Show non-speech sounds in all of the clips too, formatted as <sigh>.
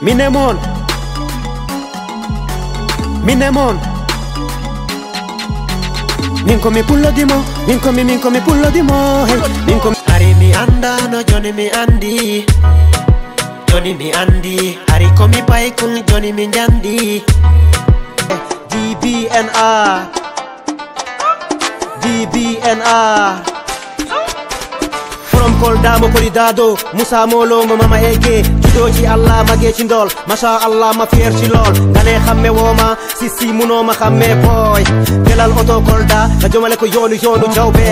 Minemon. Minemon. Minkomi pullo di mo, minco mi pullo di mo Minko mi Ari mi anda no Johnny mi andi. Johnny mi andi. Ari komi pai kun Johnny mi jandi DBNR DBNR From Koldamo Koridado Musa Molo Mama Eke. Ege ci Allah mage ci ndol Masha Allah ma fier ci lol Dane xamme woma si muno ma xamme boy Kelal auto Kolda Nga jomale ko yoonu yoonu jawbe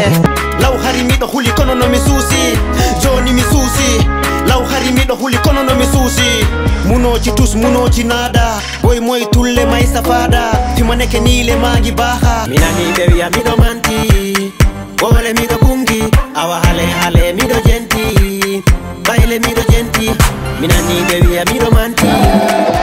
Law harimi miɗo huli kono no mi suusi Joni mi suusi. Law hari miɗo huli kono no mi suusi. Munoci tus munoci naada. Boy moy tulle may safada ni le magi baha minani ɓe wiya miɗo manti. Wowle miɗo kungi awa hale hale miɗo jenti. Bayle miɗo jenti Me not need baby, I be romantic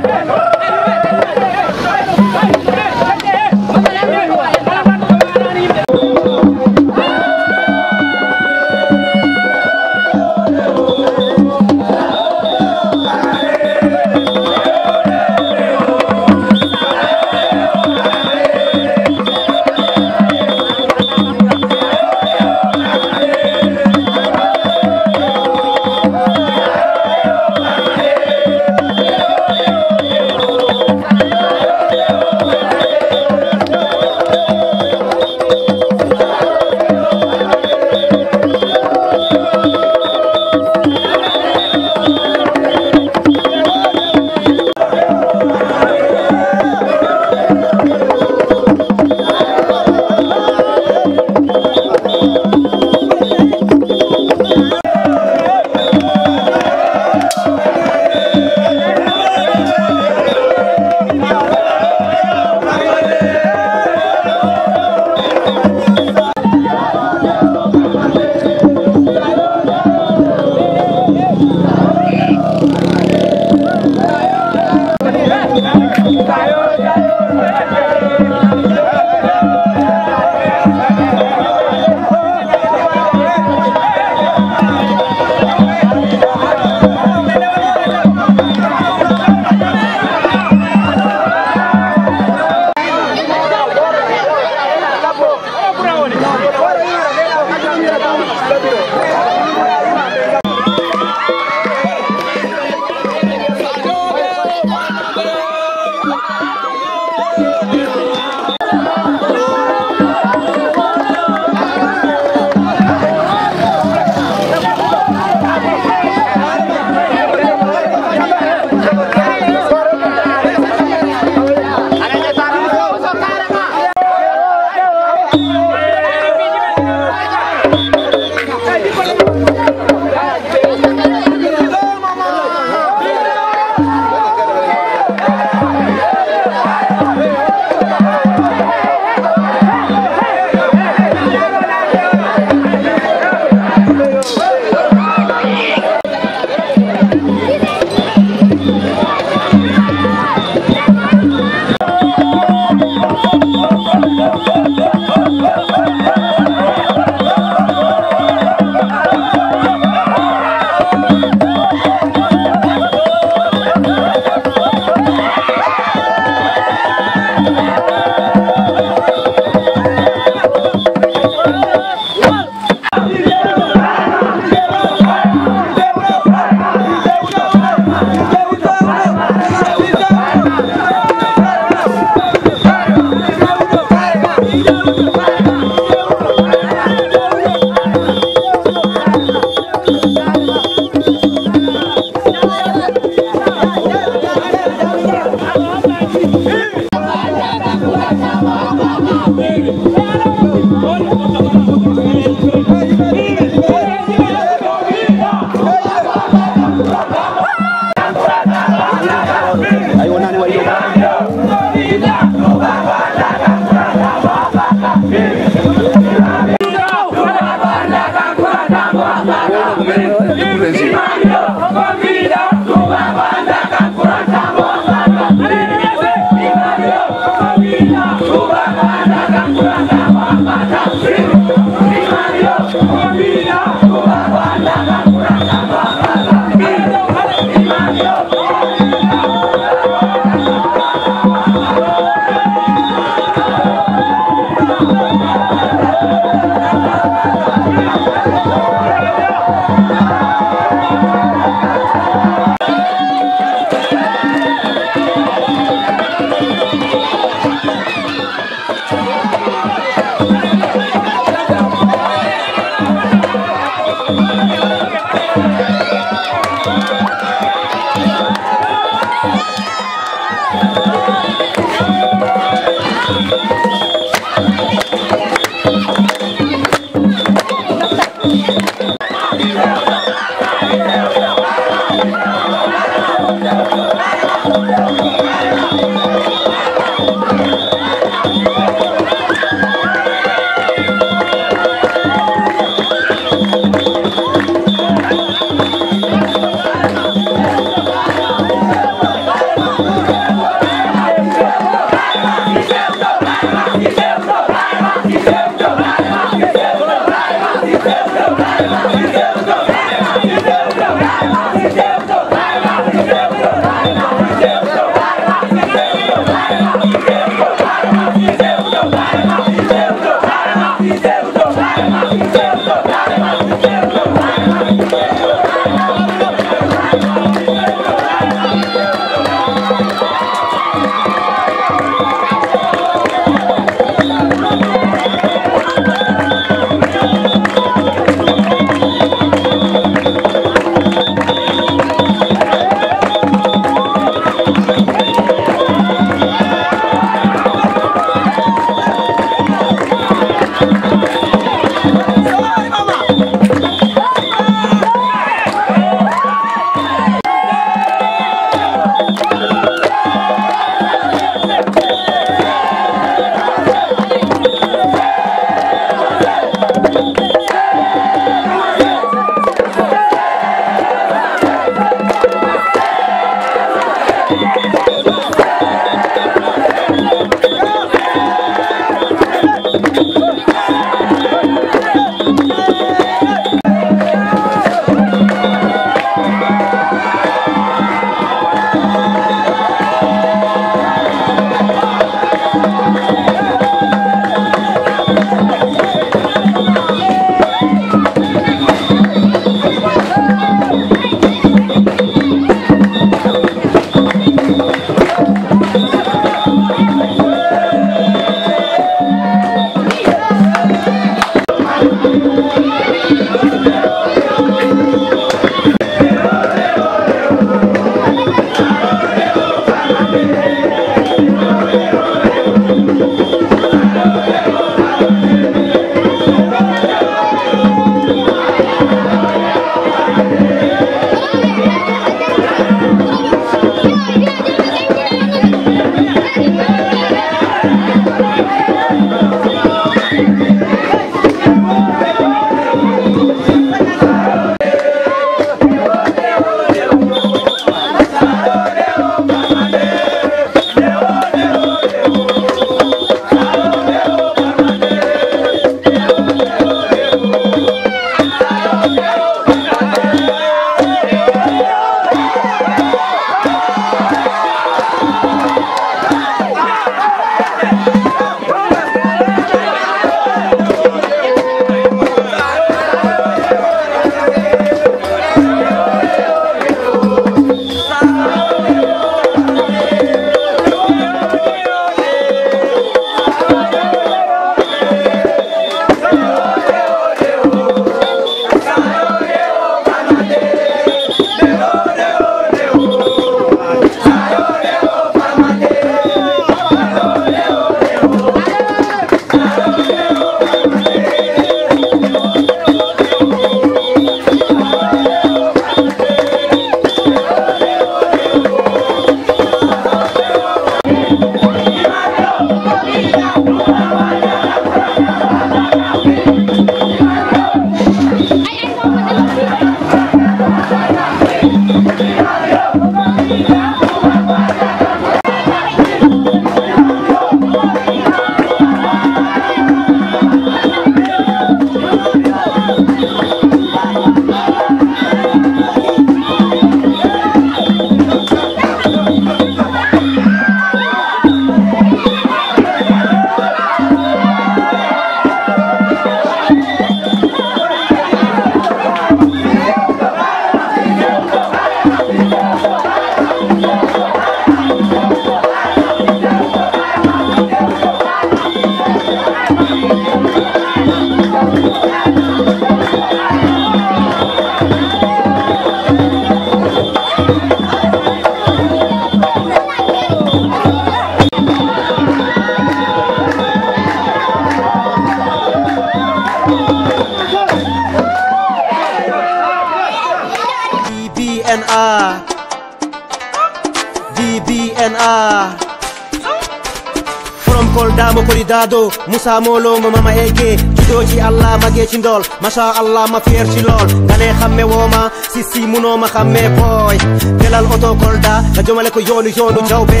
dado moussa molo mo mama eke judoji allah mageji ndol masha allah ma fierci lol ngane xamme woma sissi munoma xamme boy kelal auto kolda nga jomale ko yonu yonu jawbe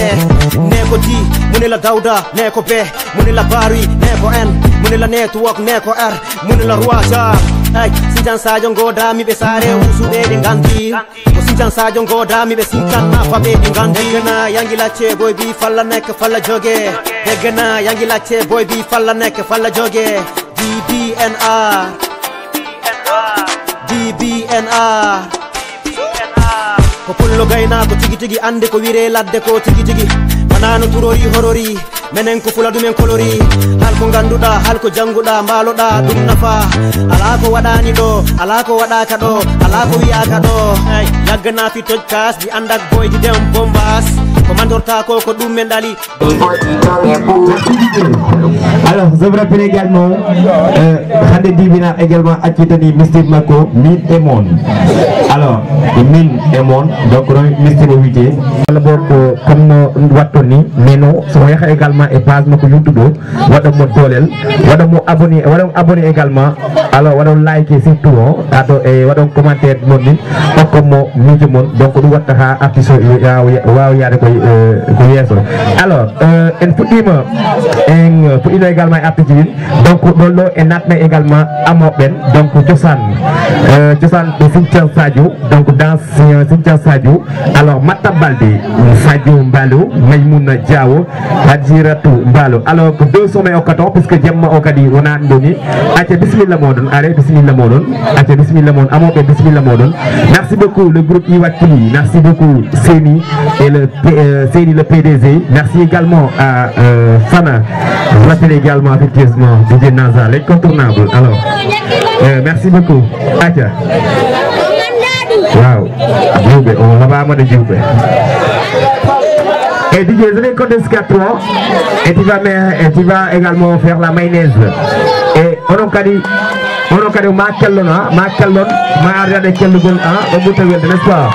ne ko di mune la dawda ne ko be mune la bari ne ko en mune la network ne ko r mune la roi jar ay sinjan sadio godami ɓe saare usuɓe ɗi gandi ko sinjan sadio godami ɓe sinkanna faɓe ɗi gandi deggana yangi lacce boy bi falla nek falla jogue deggana yangi lacce boy bi falla nek falla jogue dbnr dbnr ko pullo gaynako tigi tigi ande ko wire ladde ko tigi tigi wanano turori horori menen ko fula ɗumen kolori hal ko ganduɗa hal ko janguɗa mbaloɗa ɗum nafa ala ko waɗani ɗo ala ko waɗaka ɗo laa ko yaakadoo yàgg naa fi toj kaas di ànd ak boy di dem bombaas ko mandorta ko ko ɗum men ɗali alors je vous rappelle également euh, hannde dibinaat également accitani mistir makko min e moon alors min e moon donc no mistiro wiyete walla bo ko comme no watton ni mais no somo également e page makko yudduɗo waɗa mo doolel waɗa mo abonné également alors waɗon like surtout o ato e waɗon commentaire mon ni hokko mo miijo mon donc ɗum watta ha artiste o wawa yaade koy ko yeeso. Alors en fuɗɗima en fuɗɗino également artiste ɗin donc ɗon ɗo e natna également amoɓen donc cosan cosan ɗo Sinthian Sadio donc dans Sinthian Sadio. Alors Matta Balde Sadio Mbalo Maymouna Diawo Hadjiratou Mbalo alors deux somme o katon puisque jemma o kadi wona ɗoni acca bisimilla moɗon are bisimilla moɗon acca bisimilla moɗon amoɓe bisimilla moɗon merci beaucoup le groupe Iwakili merci beaucoup Seni et le euh, Seni le PDG merci également à euh, Fana. Rappelle également effectivement DJ Naza l'incontournable alors euh, merci beaucoup aja. Wow, juuɓe Oh, labama de jube? Et DJ Zone code escatoire et tu vas et tu vas également faire la mayonnaise et on a onon kadi ma kellon ha ma kellon ma arde kellugol ha ɗo ɓurta welde n'est ce pas?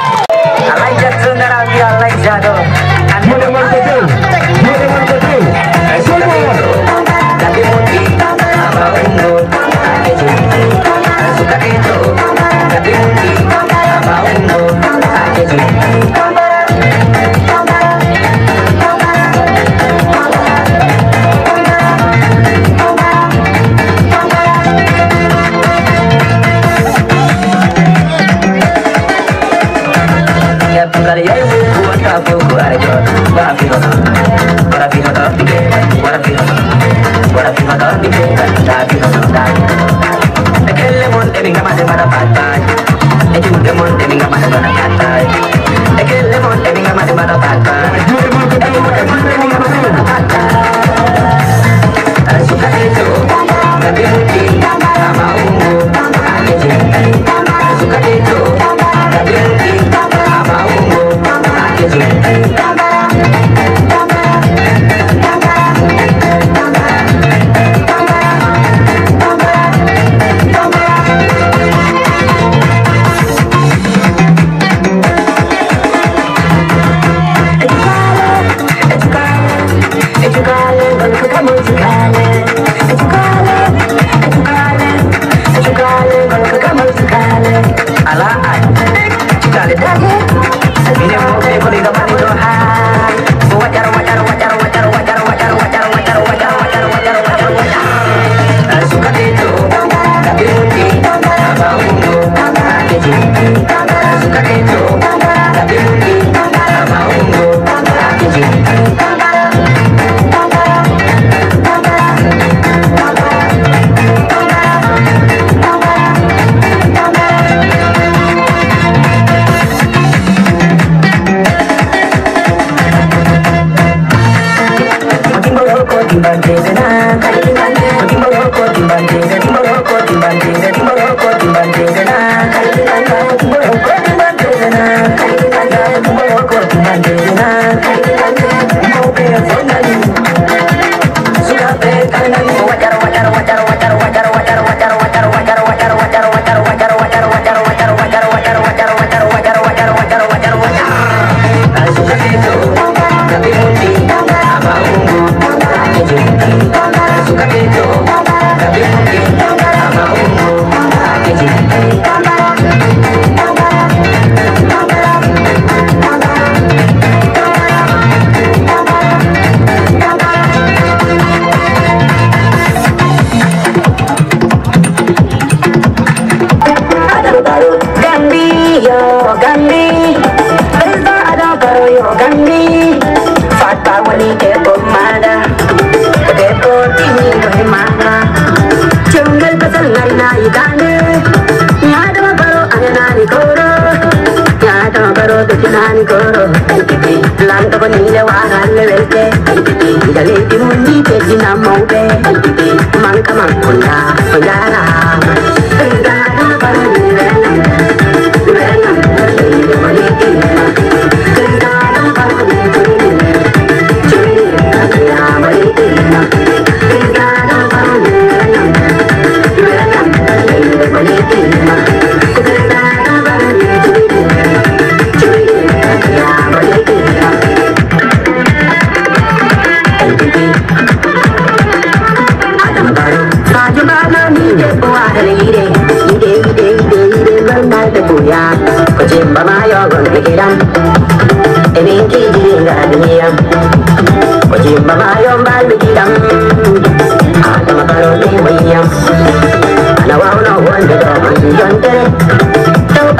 Lando Bonile Wahale Velte, Galeti Mundi Tejina Mobe,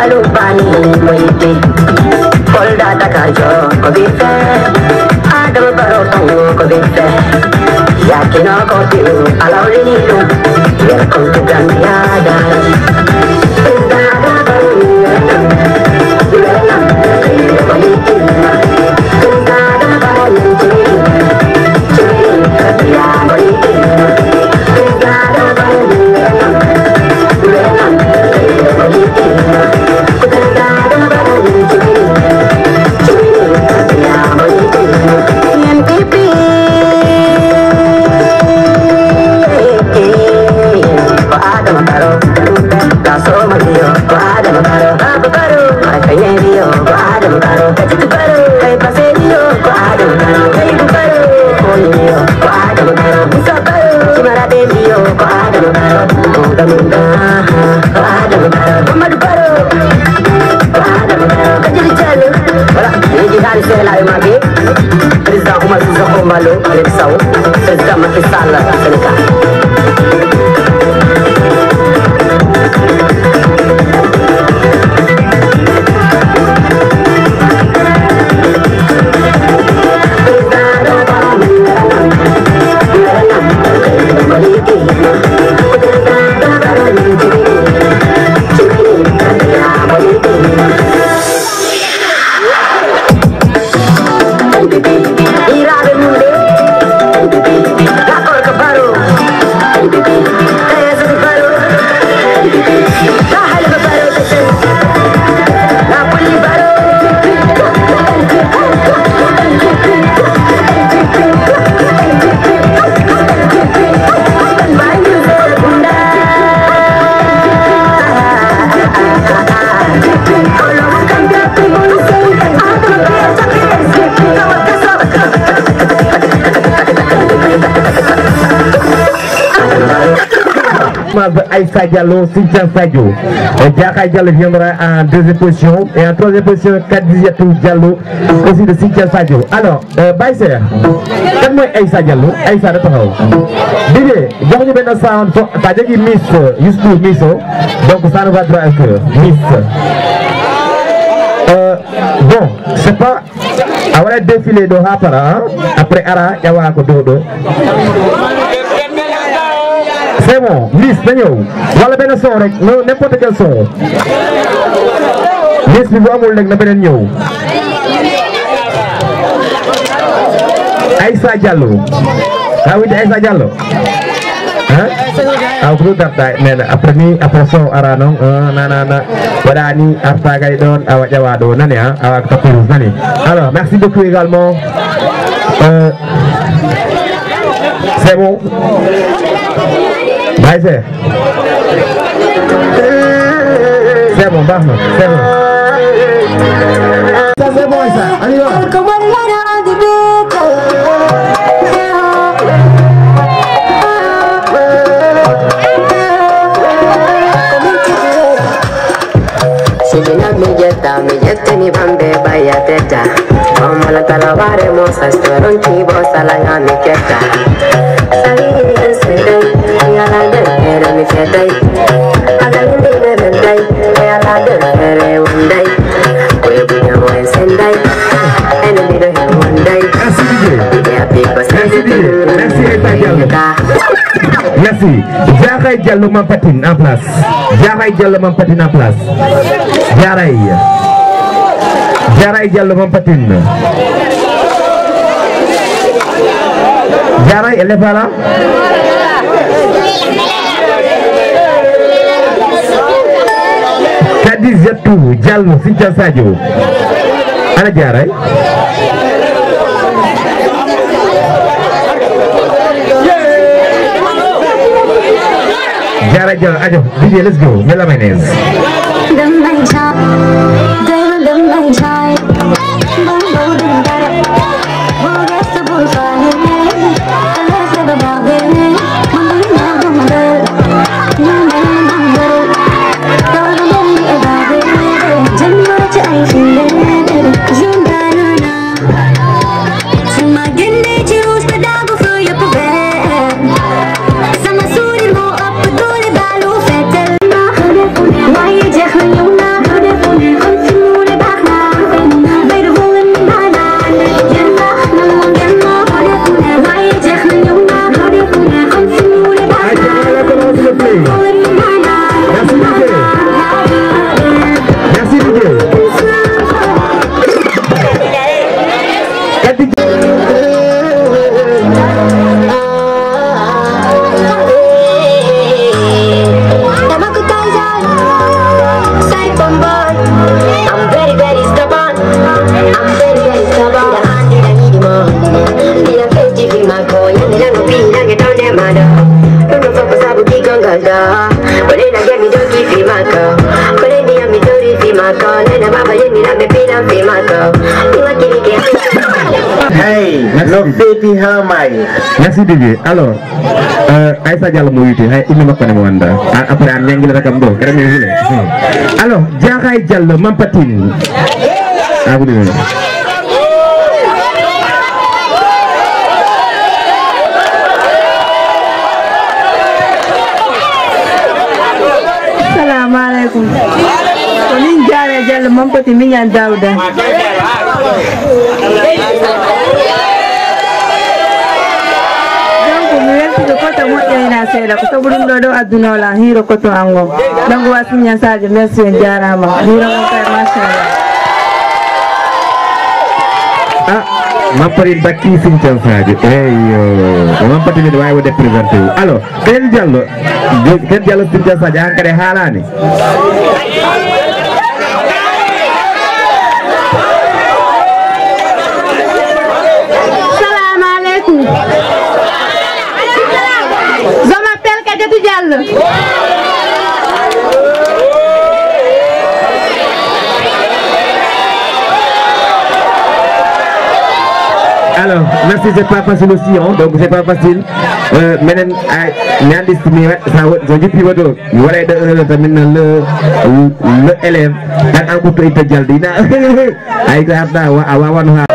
Moiti Kolda takajo ko bife Adama karo tongo ko bife Yakino ko tiu alawli nilu Welcome Sissoko Mbalo Alex Sow président Aïssa Diallo, Cynthia Sadio. Diakha Diallo viendra en deuxième position. Et en troisième position, Kadiziatou Diallo, aussi de Cynthia Sadio. Alors, euh, Baïser, kan mooy Aïssa Diallo? Aïssa da taxaw. Didier, jox ñu benn sound fo ta jegi Miss Youssou Misso donc ça nous va droit au cœur. Miss. Euh, bon, c'est pas a wara défilé do ha para hein? après ara ƴawa ko dow ɗo c'est bon na ñëw. Wala benn son rek no n'importe quel son. Miss bi bu amul rek na beneen ñëw. Aïssa Diallo. Ka wide Aïssa Diallo. Hein? Aw ko darta nene après ni après son ara noon nanana waɗani artagay ɗon awa ƴawa ɗo nani a awa tapirus nani merci beaucoup également. Euh, c'est Vai Zé. Zé bom, barba. Zé bom. Zé bom, Zé. Ali, ó. Sijina mijeta, mijete mi bambe bayateta Mala talavare mo sa storon ti bo salanga mi keta. Sai sedai yala den era mi sedai Agalindi me bendai yala den ere undai Oye bunya mo sendai Ene mi do undai Ya pipa sesi tu Merci Merci Jarai Diallo. Mampatin en place Jarai Diallo Mampatin en place Jarai jaray diallo mam jarai jaray e lefala kadi jettu diallo sinthia sadio ana jaray jaray diallo let's go. Melamaynes đừng lành merci Didier alors euh, Aïssa Diallo mo yité, hay inna makko ne mo wanda après am ñangi la kam do kéré mi hule alors Diakhay Diallo mam patine. mampatine bu dulu Assalamualaikum. Ko Konin jare jale mampati ñaan dauda. Merci en jarama. Eyo. Alors, merci, c'est pas facile aussi, hein, donc c'est pas facile. Euh, menen ay ñaan distimi sa so jippi wado. Wala da euh tamit na le le élève. Tak an <laughs>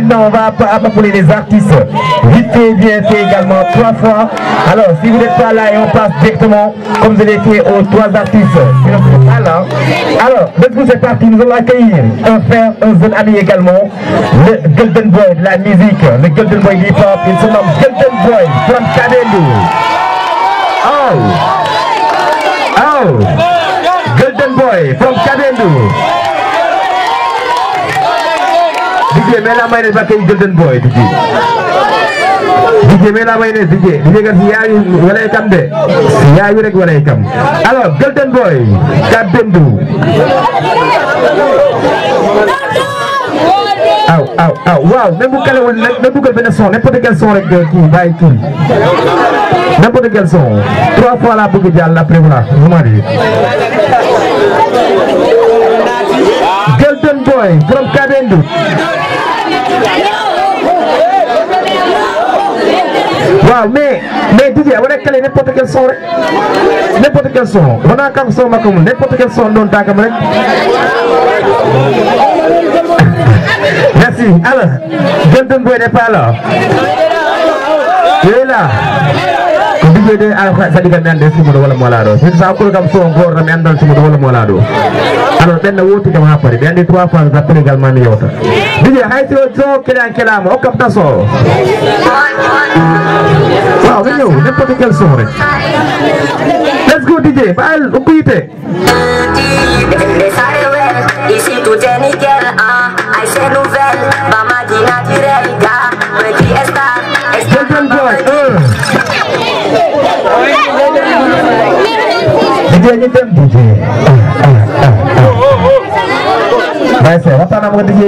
maintenant, on va app- appeler les artistes. Vite fait, bien fait également, trois fois. Alors, si vous n'êtes pas là et on passe directement, comme je l'ai fait aux trois artistes. pas là. Alors, let's go, c'est parti. Nous allons accueillir un frère, un jeune ami également. Le Golden Boy de la musique, le Golden Boy de hip-hop. Il se nomme Golden Boy from Kabelu. Oh! Golden Boy from. DJ mets la mayonnaise ba kay Golden Boy DJ DJ mets la mayonnaise DJ DJ si yaayu walay de. Yaayu rek walay kam. Golden Boy ka aw aw aw waaw même bu kale woon na benn son n'importe quel son rek kii bàyyi kii n'importe quel son. Trois fois la bëgg jàll après voilà Golden Boy from Kabendu waaw mais mais DJ wona kale n'importe quel son n'importe quel son. Wona kam son n'importe quel son ɗon takam rek. Merci. Alors Jonton Boy n'est pas là. Il est là. wiide alfa sadi kam mi annde sumuɗo walla mo wala ɗo hito sa hakkuru kam soon goto mi andan sumuɗo walla mo wala ɗo alors ɓenno wowti kam happade ɓe anndi trois fois zappeligal ma mi yewta dije hay so so keɗan kelama hokkam tas o waaw mi ñëw n'importe quel son rek let's go DJ, baal ubbi Ici tout est nickel, hein, aïe ah, nouvelle, maman Didianya dem didi. Baise wata nam DJ.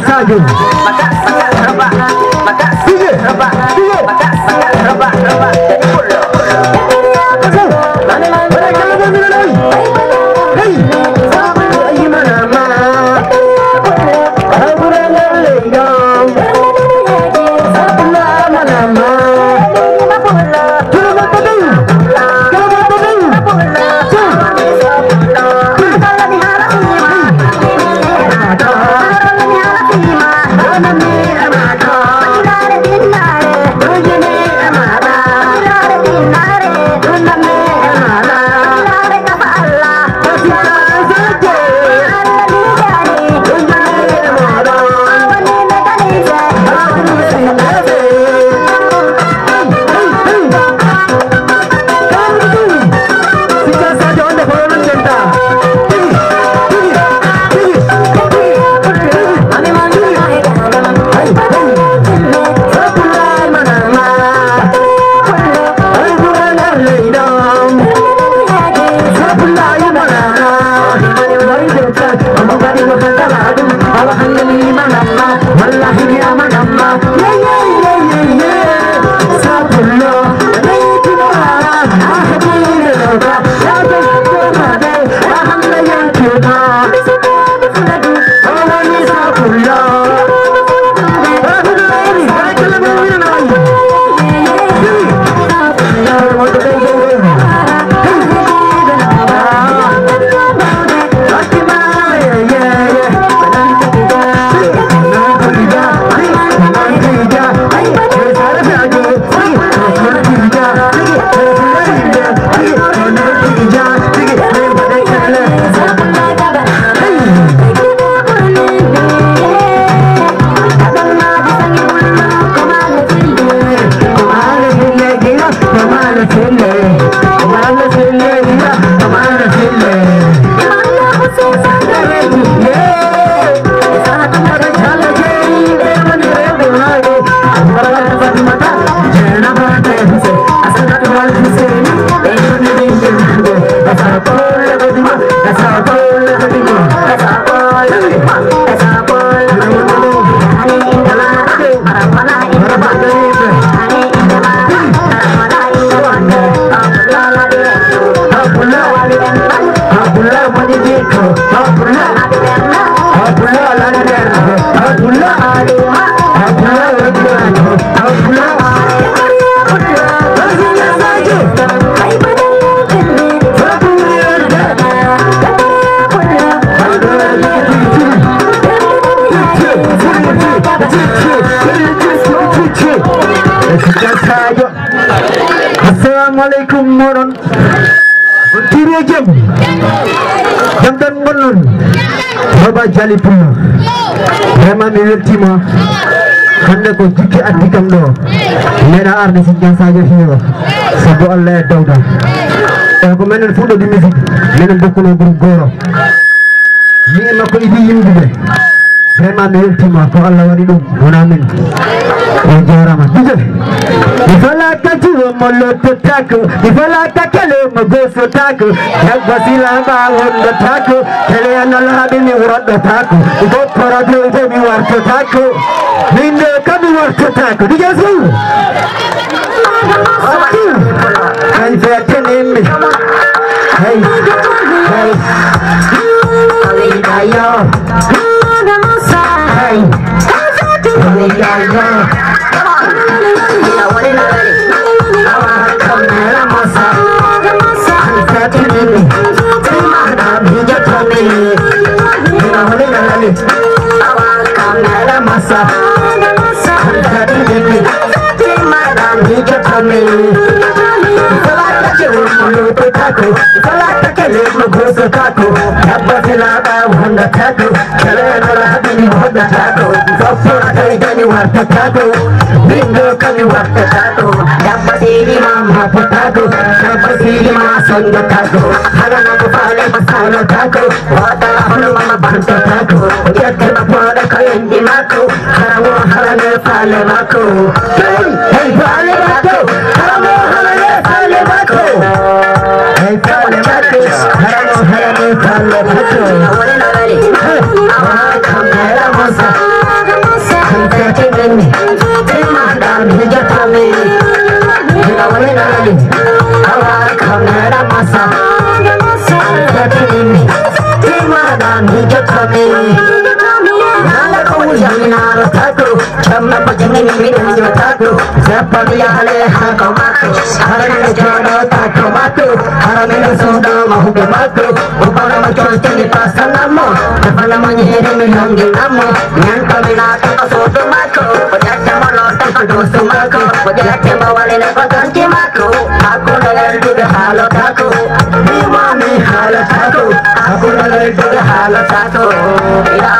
Kita saja DJ DJ baba jali pullo vraiment mi weltima hande ko jikki addi kam ɗo meeɗa arde si jan sadio hiiro sabu allah e dawda. E ko minen fuɗɗo di musique. Minen dokkuno groupe goro. Mi e makko idi yimɓeɓe vraiment mi weltima ko allah waɗi ɗum wona min o jarama dije mi falaka tuwomo lottotako mi falaka kelemo gosotako yagbasilama wondotako tele analaaɓe mi woɗɗotako gopporodede mi wartotako min de kami wartotako dije sow hay fetenimmi hey hey Alidayo Hey सा घर घर में प्रेमा रानी के फमे गला तक ले पे काको गला तक ले घुस काको धब्बा से लाबा भंड काको चले गला दिन भंड काको सब सोना कई जानी वर्त काको बिंदु कनी वर्त काको धब्बा सीरी मामा पकाको धब्बा सीरी माँ संग काको हरना को पाले मसाला काको वाता हनुमान भंड काको यत्न معكو حرموا حرمي فعل معكو هي فعل معكو حرموا حرمي فعل معكو هي فعل معكو حرموا حرمي فعل معكو I'm gonna Sama pagingin ni medyo tago Sa pagiyale hako mako Haramin sa jono tako mako Haramin ang sundo mahugo mako Upang naman ko tini pasan namo Napa naman hiri mi hangi namo Nyan paminata ko sudo mako Pagyacha mo lo sa pagusto mako Pagyacha mo wali na paganti mako Ako na lang duga halo tako Iwami halo tako Ako na lang duga halo tako Ila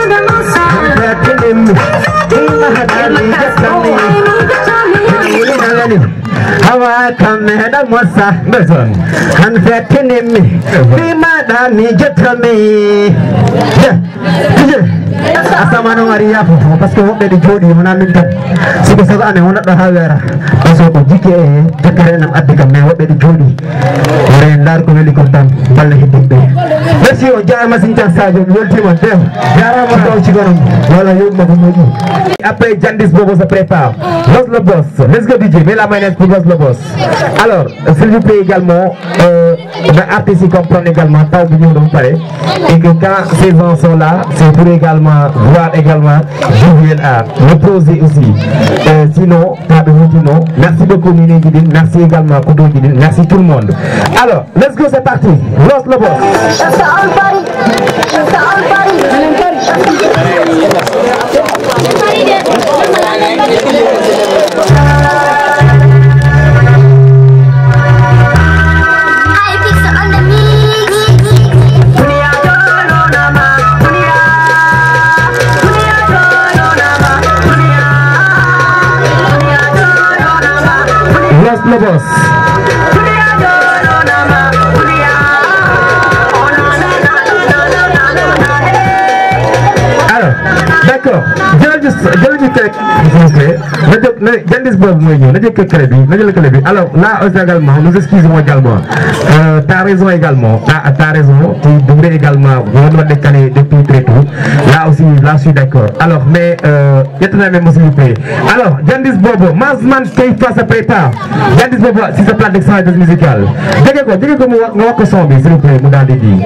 mi bi ma da mi jetami asamano ngari yafo parce que woɓɓe ɗe jooɗi wona min tan siko sago amen wonatɗo ha weera so ko jikki e jakkere enam addi kam mais woɓɓe ɗe jooɗi ore ndar ko weli ko tan balla heddimɓe merci o jarama sintan sadio mi weltima dew jarama taw cigonom walla yewma ko moƴƴi après Jandis Bobo se prépare Boss le boss let's go DJ mets la mayonnaise pour le boss alors s'il vous plaît également euh, les artistes comprennent également taw bi ñëw dafa pare et que quand ces gens sont là c'est pour également voir également Julien Art le projet aussi euh, sinon taɓe hutino merci beaucoup Mine Guidine merci également Kodo Guidine merci tout le monde alors let's go c'est parti Boss le boss Lagos. Alors. Vous alors là également nous excusons également. Euh, raison également. Raison. Également doit décaler depuis très tôt. Là aussi là je suis d'accord. Alors mais euh, même vous alors jandis boobu Mazman Keifa se prépare jandis boobu si sa plate d'excellence musicale vous plaît di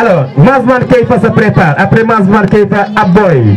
alors Mazman Keifa se prépare après Mazman Keifa Aboy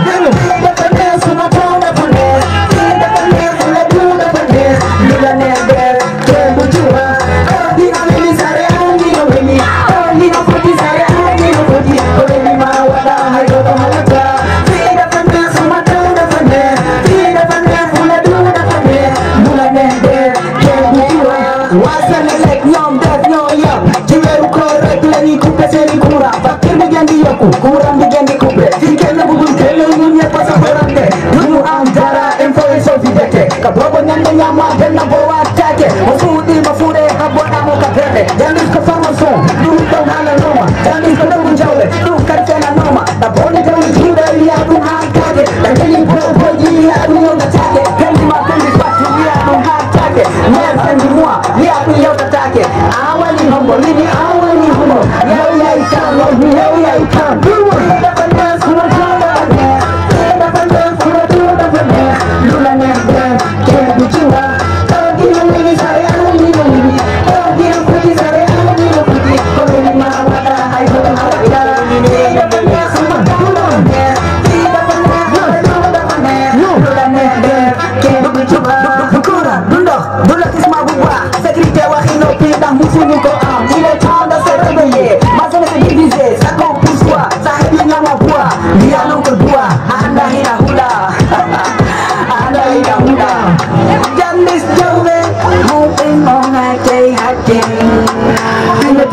Mufudi mafure habwana mukapende Yandiko fama so Duka unana noma. Yandiko dogo jawe Duka tena noma. Na poni kama kura ya duha kage Lakini bro boji ya duha unatage Kendi makundi pati ya duha kage Nyansa ni mwa ya duha unatage Awali hongo lini awali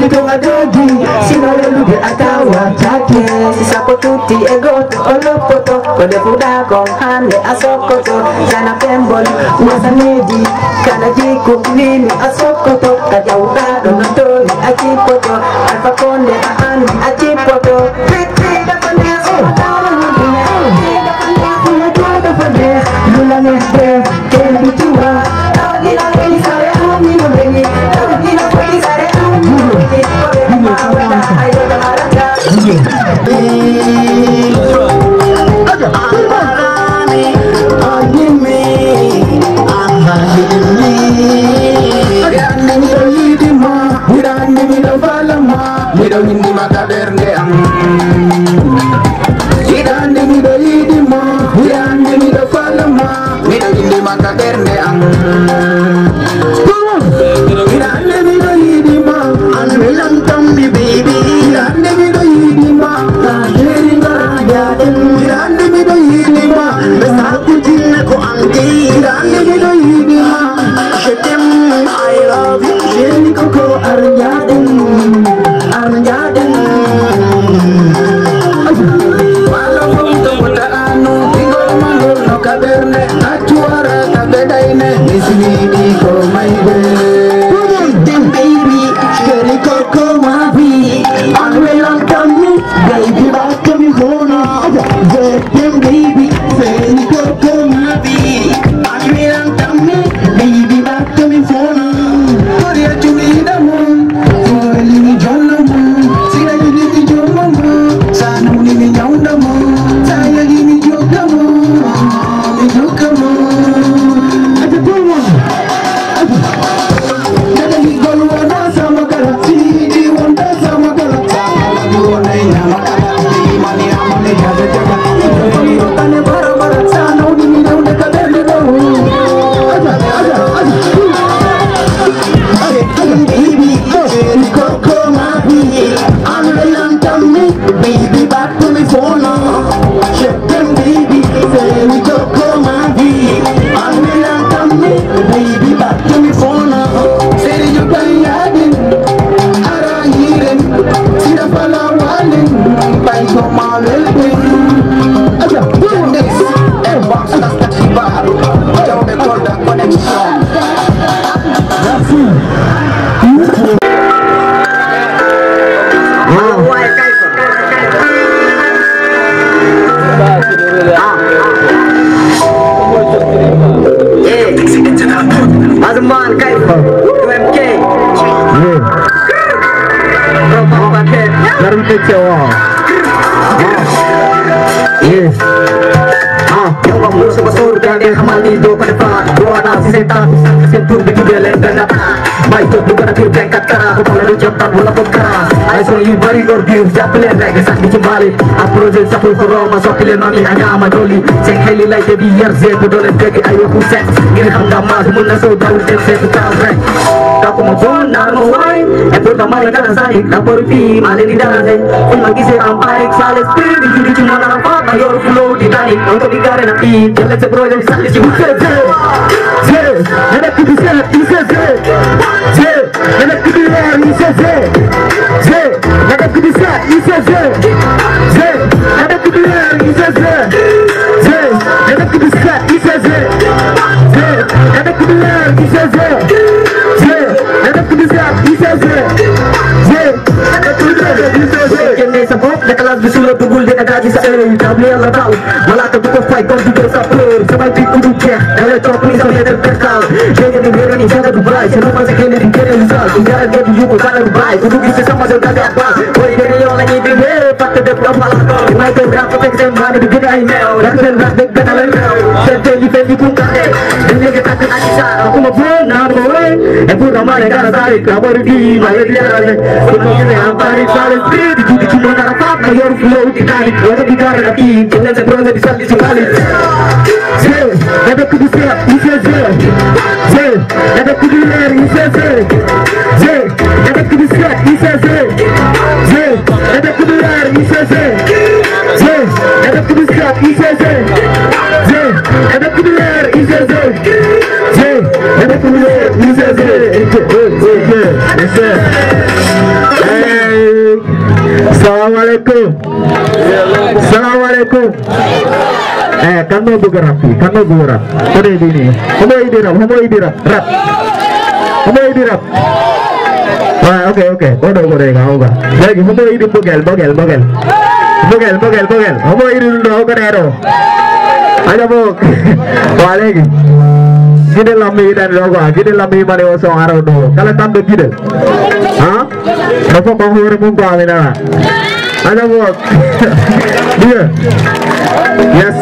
tonga si sino le lube akawa take sisapo tuti egoto olopoto kole fudako hane asokoto jana pembol wasanedi kana jiku nini asokoto kajauka donotoni akipoto alfa Mido hindi makaderne ang Idande koko am wala ko kaas ay solo yu bëri door gi jàppale rek sax bi ci mbalit ak projet saxul ko rooma soppi leen noonu a ñaama dolli seen xel yi lay te bi yar seetu doo leen dégg ay waxu set. Ngir xam nga maas mën na soo dawul dem seetu taal rek. Takuma bon naanu waay et pourtant maa ngi dara saa yi. Rapport fii maa leen di darase fu ma gisee am pareek saa l'esprit di judi ci mën a faa ma yor flow di tani on ko di gare na fii. Jële sa projet sax ci bu xëy jële jële na nekk di seet di seet jële jële na nekk di leer di seet É da Cunha, de GG. G, é da Cunha, que GG. G, é da Cunha, de GG. Que nem sabão, daquelas bichuras do gulho da gadi sa ei. Também ela dá. Malaca do cofai, gol do teu sapê. Você vai pico tudo que? Ela é top, isso é do percal. Chega de beira, nem joga do não faz aquele que quer usar. O cara é do Jugo, o cara é do Braz. Tudo que você chama, eu cago a paz. Oi, querido, olha. Ñuy dégg fàtte def la fal Di may koy rap fekk seen maani di gën ay meew Rak seen rap dégg benn lay meew Seen tey yi fendi ku kande Dañ léegi tàkk na ci saa Aku ma fon naan ma wey E fu na mane gara sari Kabaru di ma le diarale Ku ko gine ampari sale Di di di mo nara fap na yor flow di kani Wala di gara na ki Kene se brose di salli si kali Zé, nada que dizer, isso é Zé Zé, nada que dizer, isso é ICC Z Z Z Assalamualaikum. Assalamualaikum. Eh, kan mau gue rap, kan rap. Kode ini, kamu ini rap, kamu ini rap, rap, kamu ini rap. Oke okay, okay. bodoh enggak enggak. Lagi mau ini bogel, bogel, bogel. Bogel, bogel, bogel. Homo iri ndo hoga nero. Aja bok. Walegi. Gini lami dan logo, gide lambi male oso aro do. Kala tambe gide. Ha? Rafa kau mungko amina. Ada bok. Dia. Yes.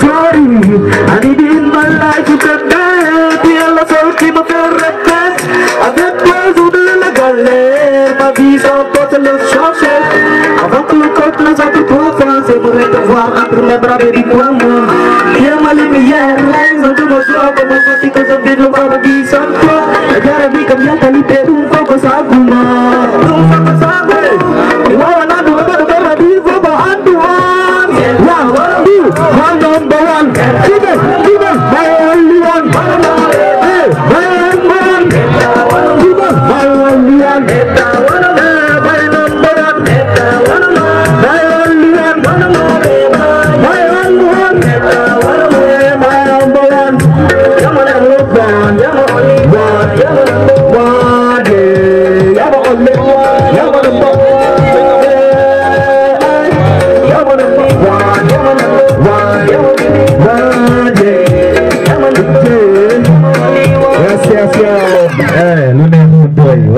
Sorry, I need it in my life to connect. Yalla so keep a fair request. I get close to the galère. Ma vie sans porte le changer. Avant que le corps ne soit plus profond, c'est pour te voir entre mes bras, baby, pour moi. Viens ma lumière, rise to my job. I'm a party cause for the peace and flow. I gotta be comme y'a qualité, un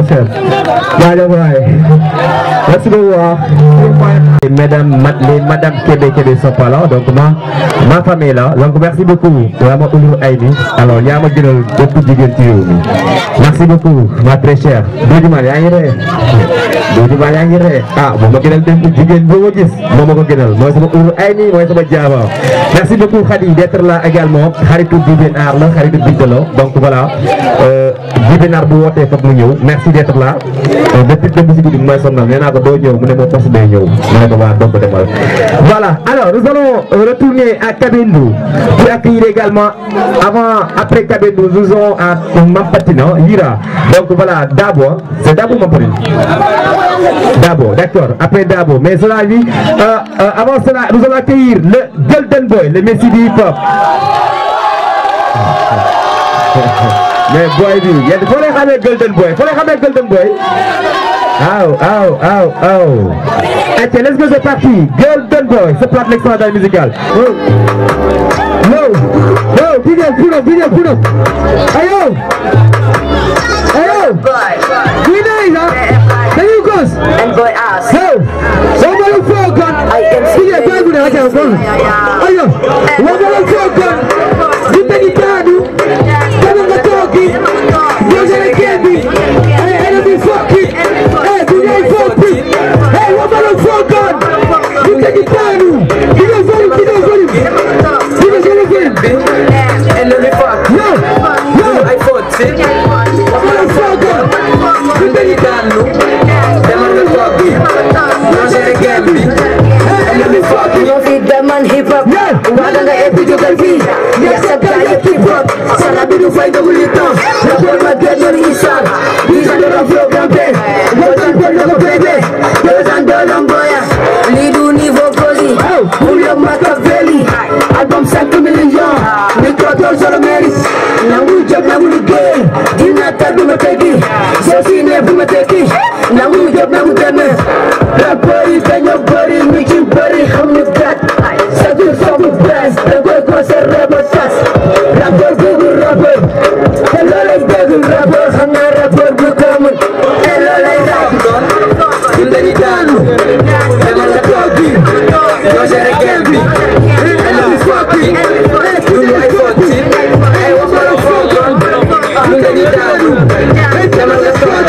jaajëf waay merci beaucoup ah. mesdames ma- les madame Kébé Kébé sont pas là donc ma ma famille là donc merci beaucoup alors ma bépp jigéen ci réew mi merci beaucoup ma très chère. Doudou Mal yaa ngi ree. Ah moom ma gënal bépp jigéen boo ma gis moom ma ko gënal. Mooy sama Oulou Aïni mooy sama jaaba. Merci beaucoup Khady d'être là également. Xaritu Dibén Aar la xaritu Binta la. Donc voilà. Euh, Dibén Aar bu wootee foog mu ñëw. Merci d'être là. Depuis démb si guddi mooy sonal. Nee ko doo ñëw. Mu ne ma poste day ñëw. Mu ne ko waa voilà alors nous allons retourner à Kabendou pour accueillir également avant après Kabendou nous aurons à Mampatina Yira donc voilà Dabo hein. c'est Dabo Mampatina Dabo d'accord après Dabo. Mais cela dit euh, euh, avant cela nous allons accueillir le Golden Boy le Messi du hip hop mais boy bi yéen foo leen xamee Golden Boy foo leen xamee Golden Boy? Aw aw aw aw. Ok let's go c'est parti Golden Boy c'est plate l'extended musical no no DJ pull up DJ pull up ayo ayo we nice huh there you goes And boy ass. Yo, somebody fuck gun. Bible na acha mkono. Ayo, somebody fuck gun. Nipe kitadu. Kama us volume. Enemy fuck. Yo, yo. I fought it. Somebody fuck gun. Nipe kitanu. Them on the fuck. Yozele kebi. Enemy fuck. You don't feed them on hip hop. Yeah. Waganga epi you can feed. Yes, I got you keep up. Salabi du fight the bullet down. The boy my get your isan. These are the flow campaign. What you put the baby. Those and the lumboya. Lidu Micro tour sur le mérite. Nangu job nangu liggéey. Dina tàggu ma teggi. Soo si ne fu ma tekki. Nangu job nangu demee. Rappeur yi dañoo bëri ñu ci bëri xam ñu gat. Sa jur soobu bees. Da koy conserver ba tas. Rappeur bëggul rappeur. Te loolay bëggul rappeur. Xam naa rappeur bu ko mën. Te loolay rap. Ñun dañuy daanu.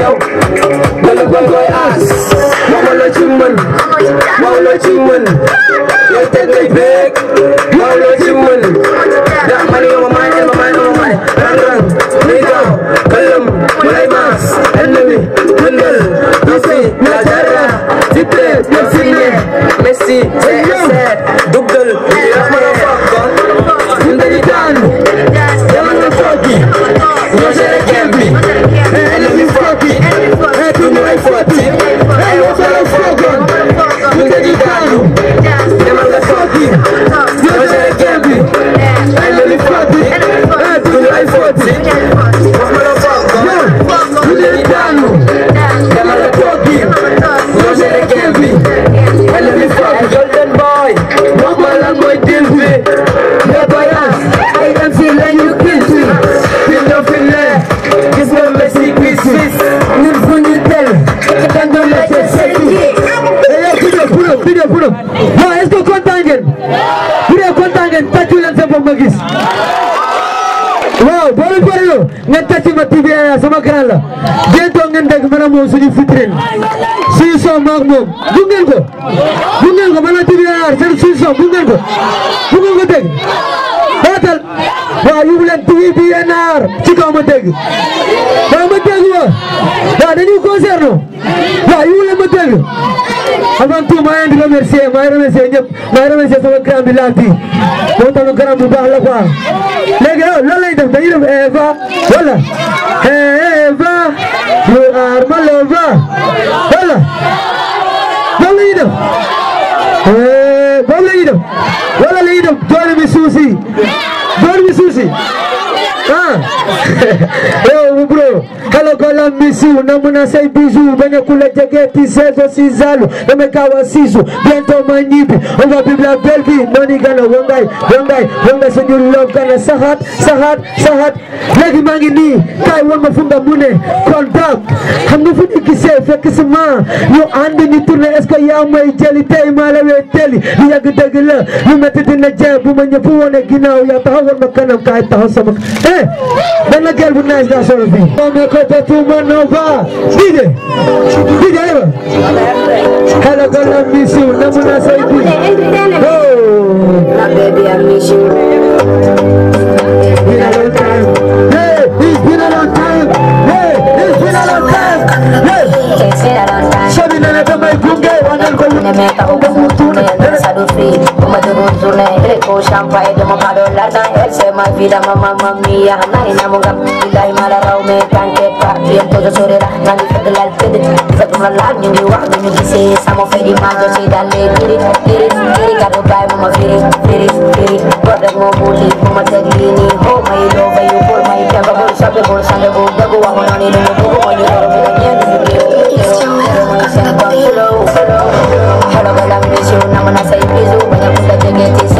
yêu. Đó là con gái ass Mama là chúng mình Mama là chúng mình Yêu tên người big Mama là chúng mình Đã mani ông mama em mama em mama em Răng răng. Nigga Kalam Mulai mas Enemy. Mendel Nasi Najara Jitre Mersinye Messi. TV sama grand la. Bientôt ngeen dégg ma ne moom suñu vitrine. Suñu son maak moom. Bu ngeen ko? Bu ngeen ko? Ma ne TV seen suñu son bu ngeen ko? Bu ngeen ko dégg? Baatal. Waaw yóbbu leen TV ci kaw ma dégg. Waaw ma dégg wa. Waaw dañuy concert waaw yóbbu leen ma dégg. avant tout maa ngi leen di remercier maa ngi remercier ñëpp maa ngi remercier sama grand bi. Laal bii moom tamit grand bu baax la quoi. Léegi loolu lay def dañuy def Eva wala Eva lu aar ma la Eva wala loolu la ñuy def. Eh, Boobu la ñuy def. Wala la ñuy def doole bi suuf si. Doole bi suuf si. Ah. <laughs> Yow bro. Kala gola misiu a say bijou benye kule jegeti sezo sizalu namekawa sisu bientôt ma ñibbi on va vivre la belle vie noni gana wangay wangay wangay suñu love gana saxaat saxaat saxaat léegi maa ngi nii kaay wan ma fu nga ne contact xam nga fu ñu gisee fekk si ma ñu ànd ñu tourné est-ce que yaa may jëli tey maa la wee teli. Lu yàgg dëgg la lu métti dina jeex bu ma ñëpp wone ginnaaw yaa taxaw war ma kanam kaay taxaw sama eh benn gel bu nice daa solo moom ko te tuma nova DJ DJ aywa kala kala misiu namuna say bi oh baby I miss you been a long time hey it's been a long time hey it's been a long time hey it's been a long time Sabi na na damay gunge wanal ko ne me ta ko mo tune de sa do free ko ma do journée ele ko champagne de mo kado la ta el se ma vida mamma mamma mia na ina mo gam dai mala raw me tanke parti en todo sore la na ni fede la fede fa dum la ñu ngi wax ñu ngi se samo fe di manjo ci dalle kiri kiri kiri ka do bay mo firi firi firi ko de mo buli ko ma tagli ni ho mai do bay ko mai ta ba bol sabe bol sande bo dago wa mo ni ni ko ko ni ro mo ni Hello, girl, I miss you. Now when I say bizu, when I put the jacket, it says you see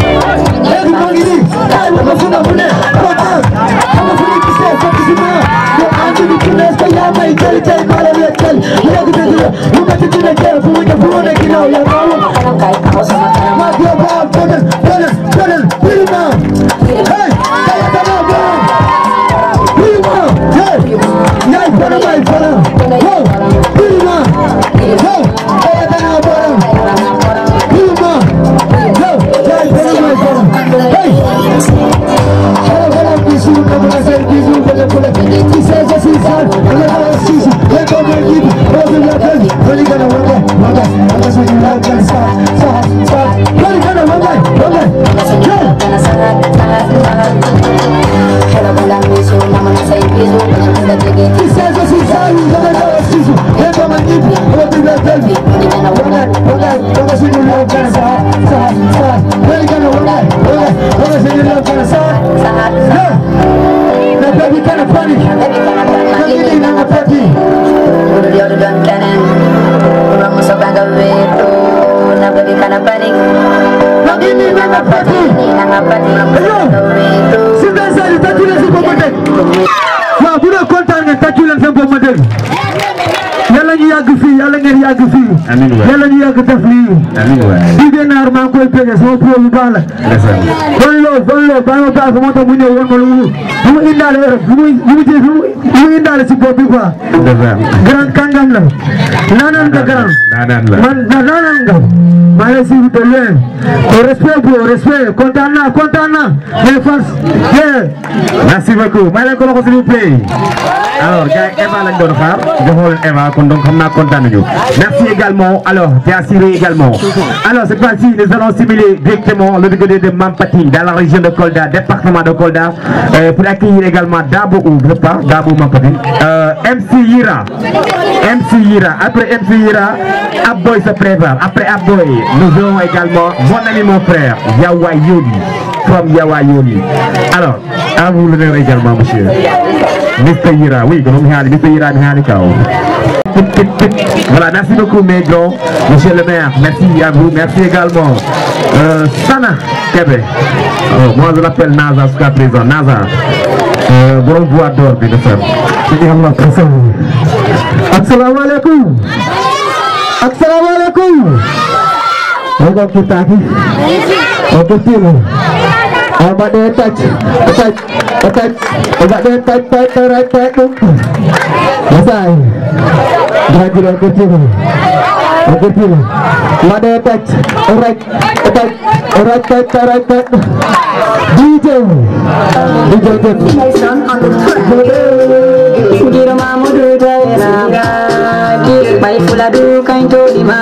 Amiin waay. yàlla ñu yàgg def lii. Amiin waay. Maa ngi koy pege sama pro bu baax la. Ndeysaan. Bon loo bon loo bàyyi ma baax moo tax mu ñëw woon ma lu mu lu mu indaale lu mu lu mu jël lu mu indaale si bopp bi quoi. Grand kàngam la. naanaan nga grand. Naanaan la. man na naanaan nga. maa ngi lay suivre de loin. respect bro respect kontaan naa kontaan naa. yeah. Merci beaucoup. May leen ko loxo s'il vous plaît. Alors, gars Eva donc. Merci également. Alors, t'es assuré également. Alors, cette fois-ci, nous allons simuler directement le degré de Mampati dans la région de Kolda, département de Kolda, euh, pour accueillir également Dabo ou Dabo Mampati. Euh, MC Yira. MC Yira. Après MC Yira, Abboy se prépare. Après Abboy, nous aurons également mon ami, mon frère, Yawa Yoni. From Yawa. Alors, à vous l'honneur également, monsieur. Mr. Yira, oui, comme Mr. Yira, Voilà, merci beaucoup, mes. Monsieur le maire, merci à vous. Merci également. Euh, Sana Kebe. Oh, moi, je l'appelle Naza jusqu'à présent. Naza. Euh, bon voix d'or, bien sûr. Assalamualaikum. Assalamualaikum. Oke kita lagi. Oke tim. Obat dia touch Touch Touch Obat dia touch Touch Touch Touch Touch touch Touch DJ DJ Baik pula tu lima.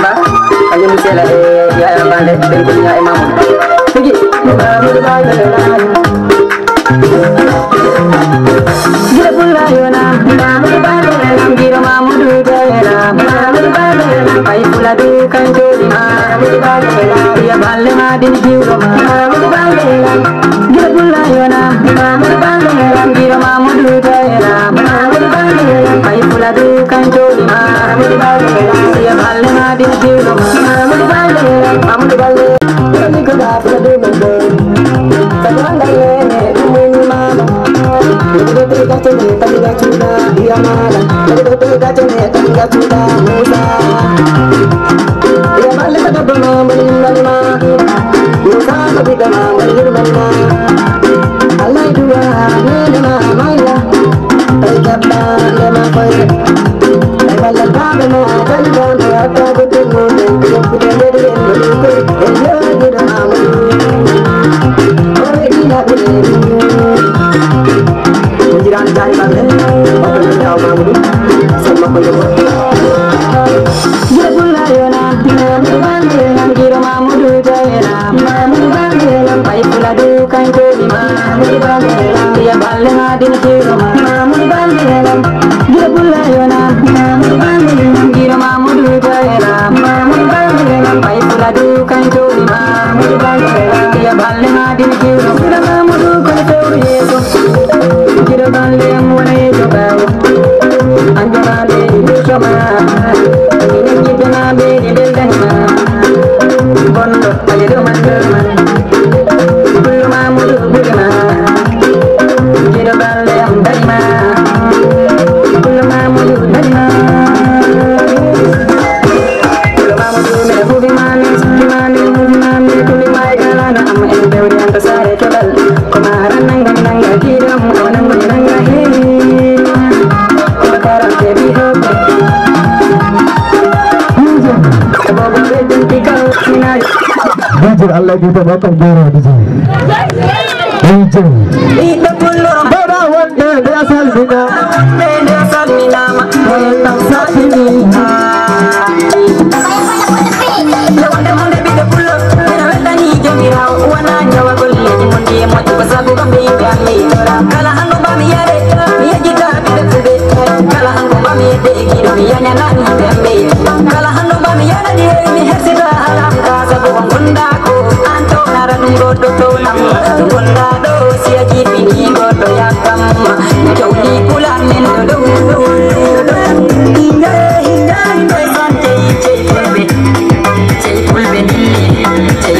la ya bande ben ko nya imam sigi babu bayu la gira bul bayu na babu bayu la gira mamudu dela babu bayu la pai pula de kanjo di ma babu bayu la ya balle ma din jiuro ma babu bayu la gira bul bayu na babu bayu la gira mamudu dela babu bayu la pai pula de kanjo Betul kacau ni tangga cuda dia malam tangga cuda Musa Dia balik pada bama meninggal ma Musa meninggal ma Allah Menjiran cari balik Bapak nak tahu mamudu Sama penjemput Gira pula yona Mamudu balik Gira mamudu jayena Mamudu balik Pai pula du kain kodi Mamudu balik Dia balik ngadin kiro Mamudu balik Gira pula yona Mamudu balik Gira mamudu jayena Mamudu balik Pai pula du kain kodi Mamudu balik Dia kone teori yeso be Shoma lagi kita bakal juara di sini. DJ. Ida pulau berawan dari asal Bina, dari asal Bina, tentang saat ini. Kala ang bami yare, miya jita bida kube, kala ang bami yare, giro miya nyanani ni Godo yakam Jauhi pula Nendo do Inga Inga Inga Sante Cei fulbe Cei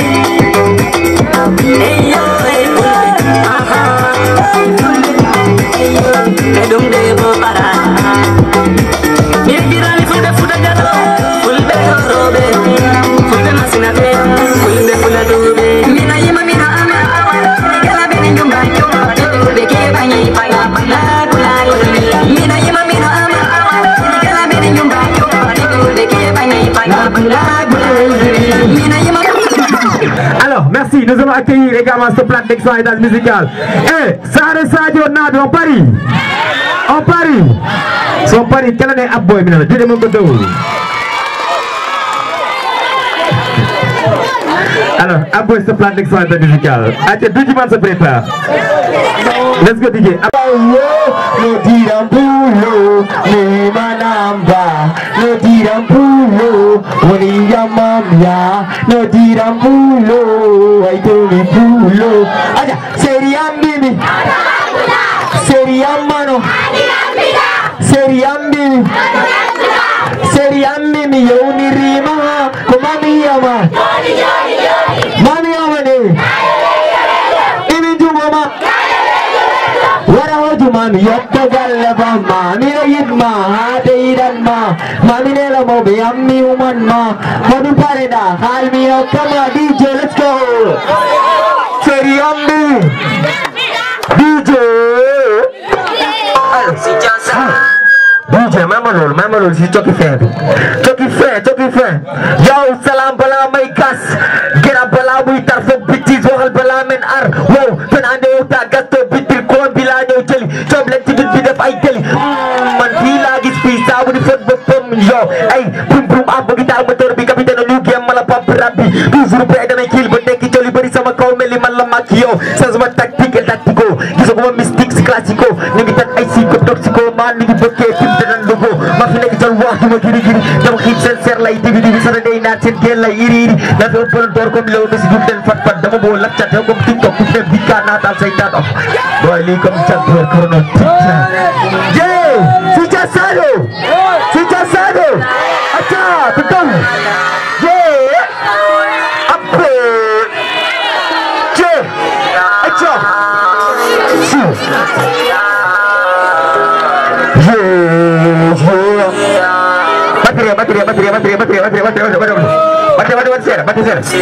Don't ever para Merci. Nous allons accueillir également ce plat d'excellence musicale. Eh, Sare Sadio Nado, on parie. On parie. Son parie, quelle année Abboy, mina? Dis mon côté. Alors, Abboy, ce plat d'excellence musicale. Attends, deux dimanches se prépare. lo tiran pulo, mi manamba, lo tiran pulo, orilla mamia, lo tiran pulo, ay mi pulo, allá, serían mimi, serían mano, அப்பம்மா நிலையின்மா ஆதையிடன்மா மணிநேலமோபி அம்மி உமன்மா மதுபாரடா ஹால்மி Akkamma DJ let's go சரி அம்மி DJ DJ, memorul, memorul și Ciochi Fan. Ciochi Fan, Ciochi Fan. Yo, salam pe rabbi toujours prêt damay kiil ba nekk li bëri sama kaw mel ni man la mag yow changement tactique et tactico. Gisaguma mystique si classico. Ñu ngi tan ay psycho toxico. Maa mi ngi bëggee tim te nan lugo ma fi nekk jël wax ma giri giri dama xiib seen seer lay dibi dibi sana day naan seen gel lay iri iri. La fi ëppal door comme lew si dum den fat fat. Dama boo laccat yow comme tiktok ku fi dem bikka naatal say taat of boy lii comme jagdoor corona tiktok jee si ca bateu, bateu, bateu, bateu. Bateu, bateu, bateu, bateu, bateu.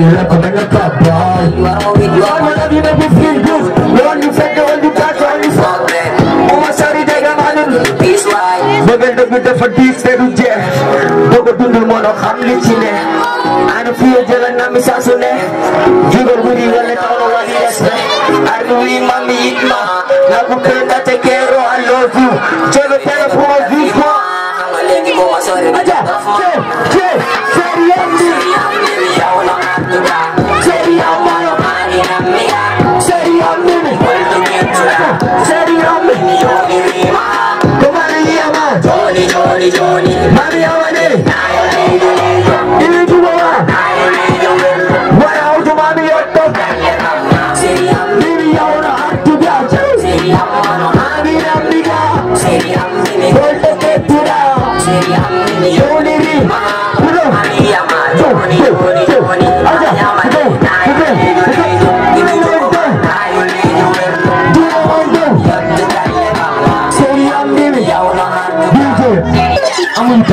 Boy. You with you. Feel touch, you. Mama, sorry, ardu wi mami it ma na ko kenda te kero I love you mah? Joni, Joni,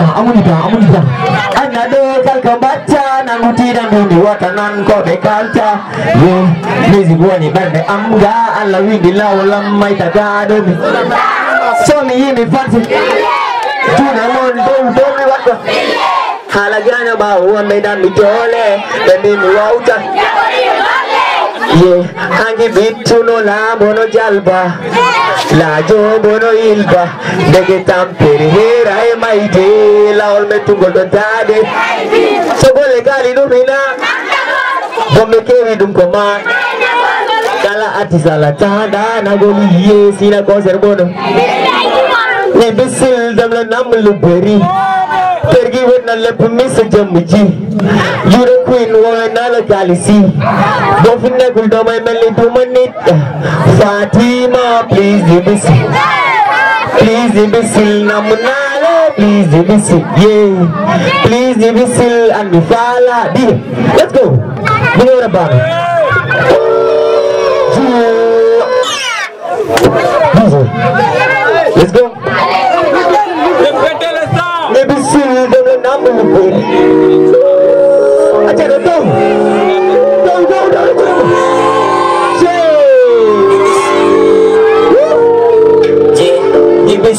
amunita amunita amunita. Anga do kalka baca nanguti nanguni watanan ko be kalta ye mizi guani bande amga alla windi lao lamma itaga do mi. So mi yimi fansi. Tuna mon do do mi wako halagana ba uwa mena mijole mimi wauta. ye angi vittuno laamono jalba laajobono ilba dege tampere hera e mayde lawol mettugol ɗo daade sogole gali ɗumina gomme kewi ɗum ko ma. Kala atisala taɗanagol ye sina concert bono ne bisil damla namlu beri. Nam lu beri Pergi wet na lep misa jamuji Jure queen wowe na la galisi Bofi negul do may meli du manit. Fatima please bisi Please di bisil namunale Please bisi yeah. Please bisil and mi fala Di let's go. Ora bang Let's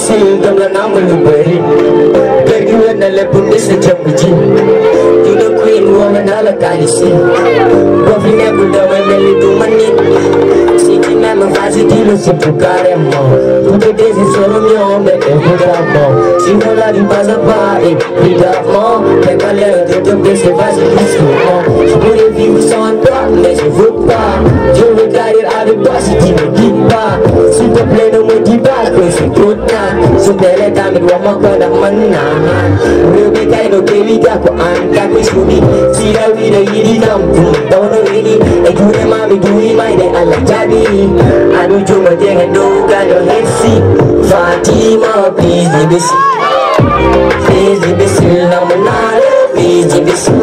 see the anomaly way. Baby, when I let police and jump with you. You the queen, woman, all I got you see. Rofi never done when they do money. Siti mama fazi tilo si pukare mo. Tuke desi solo mi ombe e huda mo. Si vola di pasa pari, pida mo. Me kalero te toke se fazi pisu mo. Spure vivu son top, mais je veux pas. Je veux carrière avec toi si tu me quittes pas. S'il te plaît, ne Su tele kami dua mo kada menahan Rubi kai no keli ka ko angka ko suni Sira vida yidi kampung Tono ini E jure mami dui mai de ala jadi Anu cuma jangan duga no hesi Fatima please di besi Please di besi nama nala Please di besi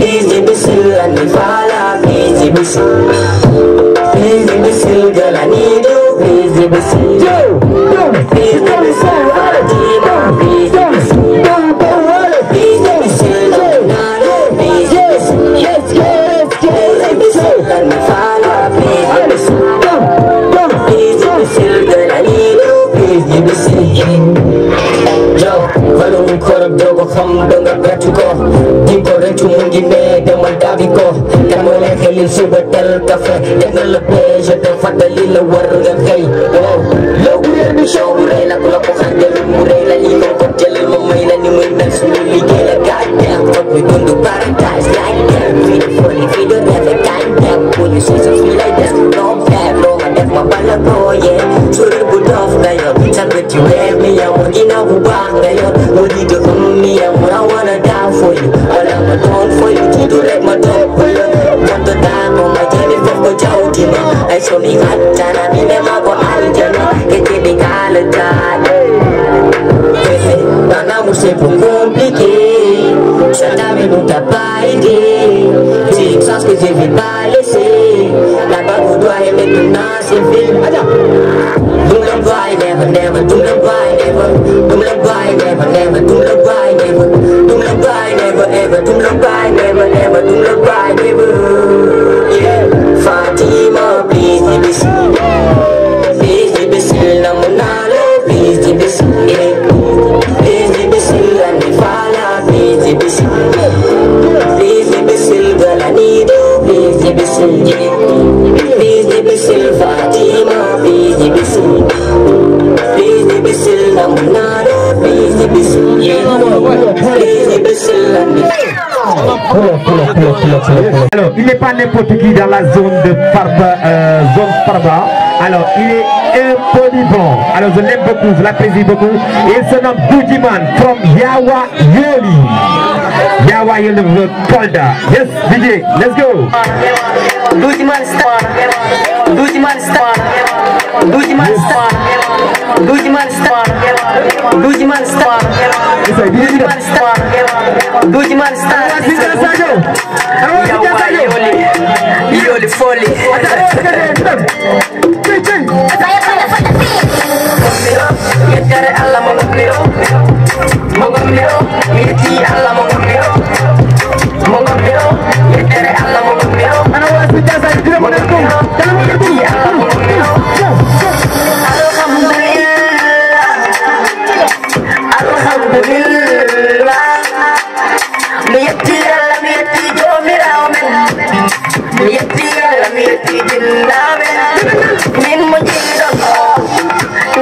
Please di besi Ani fala Please di besi Please di tëju mu ngi nee demal daabi ko kan moo lay xelil suba tel café def na la pêche te fàttali la war nga kay wow. Loogu réer bi show bu rëy la ku la ko may la. Ni muy mel. Suñu liggéey la gaaj dem. Foog bi dund paradise like that fii di foli fii di rêve time dem. Poli si si fii lay des non pep loo ma def ma bala booyee. Sori bu dof nga yow for you. While I'm done for you Tu doulais ma for you. Tanto time on my jelly Fais ko mi gatana Mi ne aljana Kete di kala tat Bébé, dans l'amour c'est plus compliqué Cet ami t'a pas aidé C'est une chance que je pas laisser Doigt bàyyi make you feel dum la bàyyi never never. Dum la bàyyi never. Dum la bàyyi never never. Dum la bàyyi never. La bàyyi never ever. Dum la bàyyi never never. Dum la bàyyi never. Yeah. Fatima please di bisil please Alors, il n'est pas n'importe qui dans la zone de Farba, euh, zone Farba. Alors, il est un polyvalent. Alors, je l'aime beaucoup, je l'apprécie beaucoup. Il se nomme Bujiman from Yawa Yoli. Yawa Yoli de Polda. Yes, DJ, let's go. Bujiman star Bujiman star Гудиман Стар, Гудиман Стар, Гудиман Стар, Гудиман Стар, Гудиман Стар. Йоли Фоли. Mencari Allah mengambil, mengambil, mesti Allah mengambil, mengambil, mencari Allah mengambil. Anak wajib jadi tidak mengaku, jangan mengaku. Mi yetti Allah mi yetti jomirawo men Mi yetti Allah mi yetti jinnaɓe Min mo jiɗo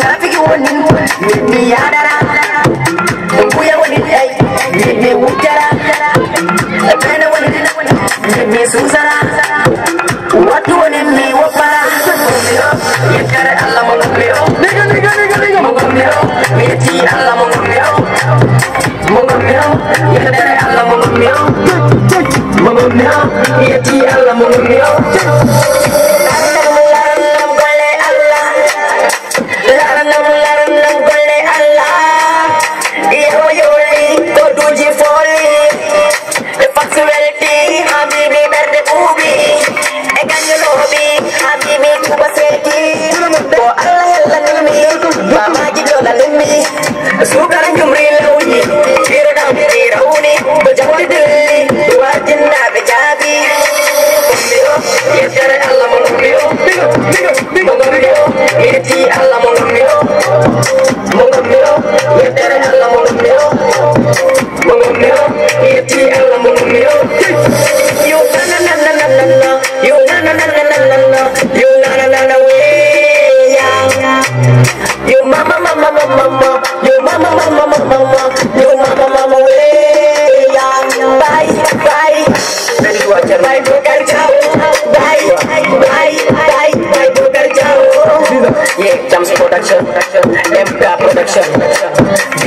Nafiki woni mi yadara Kuya woni ay mi wujjara Bene woni mi susara Wattu woni mi woppara Yekkare Allah mo gombiro Niga niga gombiro Mi yetti Allah mo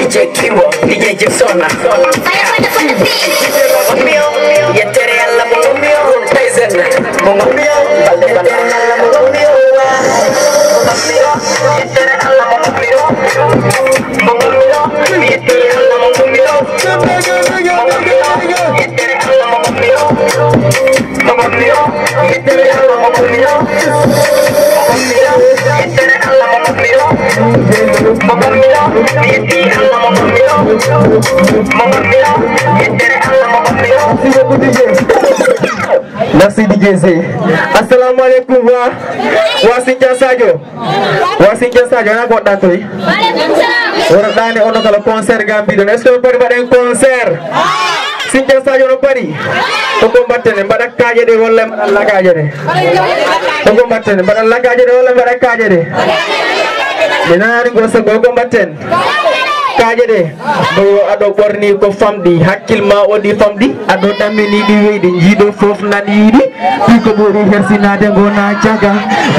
DJ Kiwo DJ Jesona Mungu mio yetere yalla mungu mio Tyson mungu mio Merci DJ Z. Assalamu alaikum wa wa Sinja Sadio. Wa Sinja Sadio na godda toy. Wara dane ono kala concert gambi don. Est-ce que faire un concert? Sinja Sadio no pari. To ko battene mbada kaaje de walla mbada lagaje de. To ko battene mbada lagaje de walla mbada kaaje de. Minari go sa go ko batten. takkaje ɗe. Oyo aɗo ɓorni ko famɗi. Hakkilma waɗi famɗi. Aɗo ɗammini ɗi weydi jiiɗo foof nan yiiɗi ɗiko ɓuri hersinade gona caga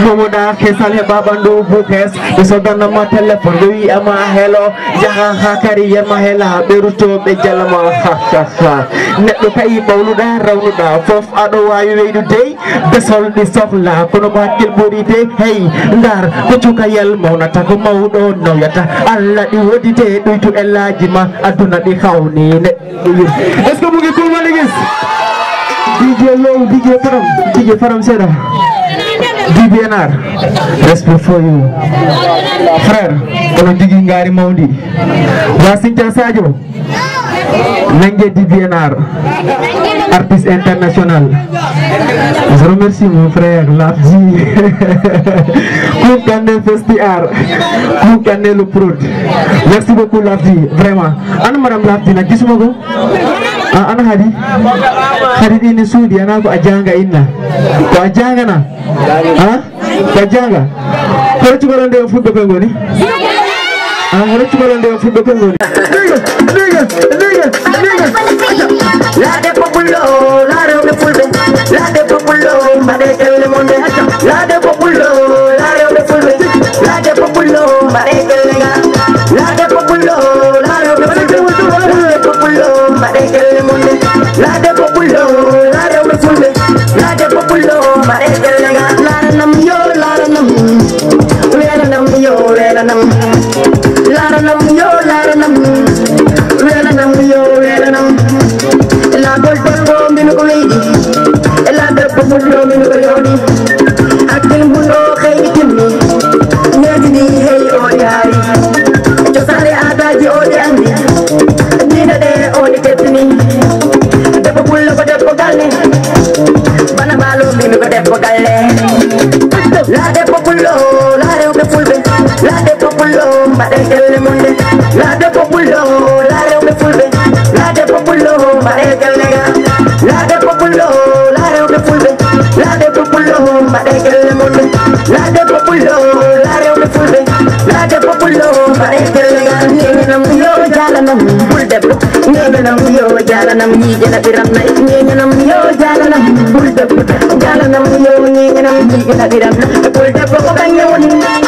momoɗa kesal heɓa ɓandu bukes. Ɓe sodanama téléphone. Ɓe wiyama heelo jaha ha kari yerma heela ɓerutoɓe jalama hahaha neɗɗo kayi ɓawluɗa rawnuɗa. Foof aɗo wawi weydu dey besol ɗi sohla kono ko hakkille ɓuri de hey ndar ko cukayel mawnata ko mawɗo nowyata allah ɗi woɗide ɗuytu ellaji ma aduna ɗi hawni neɗɗo yir est ce que mu ngi kuma ligis DJ Low DJ Faram DJ Faram seeɗa DBNR respect for you. Frère kono jigi ngari mawdi wa Sintia Sadio. Nangé Dienar, artiste international. Je remercie mon frère Lafji, Koukane Festiar, Koukane le Prod. Merci beaucoup Lafji, vraiment. Anna Madame Lafji, ah, na kisumogo? Anna Hadi? Hadi ini sudi, anak aku ajanga inna. Kau ajanga na? Ah? Kau ajanga? Kau cukuran dengan food dope ngoni? Ah, kau cukuran dengan food dope ngoni? Niggas, niggas, niggas. La de populo, la de pulve. La de populo, parece el limón de hacha. La de populo, la de pulve. La de populo, parece el legal. La de populo, la de pulve. La de populo, parece el limón de hacha. parece el mundo La de populo, la de me fulve La de populo, parece el nega La de populo, la de me fulve La de populo, parece el mundo La de populo, la de me fulve La de populo, parece el nega Nengenam yo jalanam buldebru Nengenam yo jalanam yijena piramnai Nengenam yo jalanam buldebru Jalanam yo nengenam yijena piramnai Buldebru kanyamun Nengenam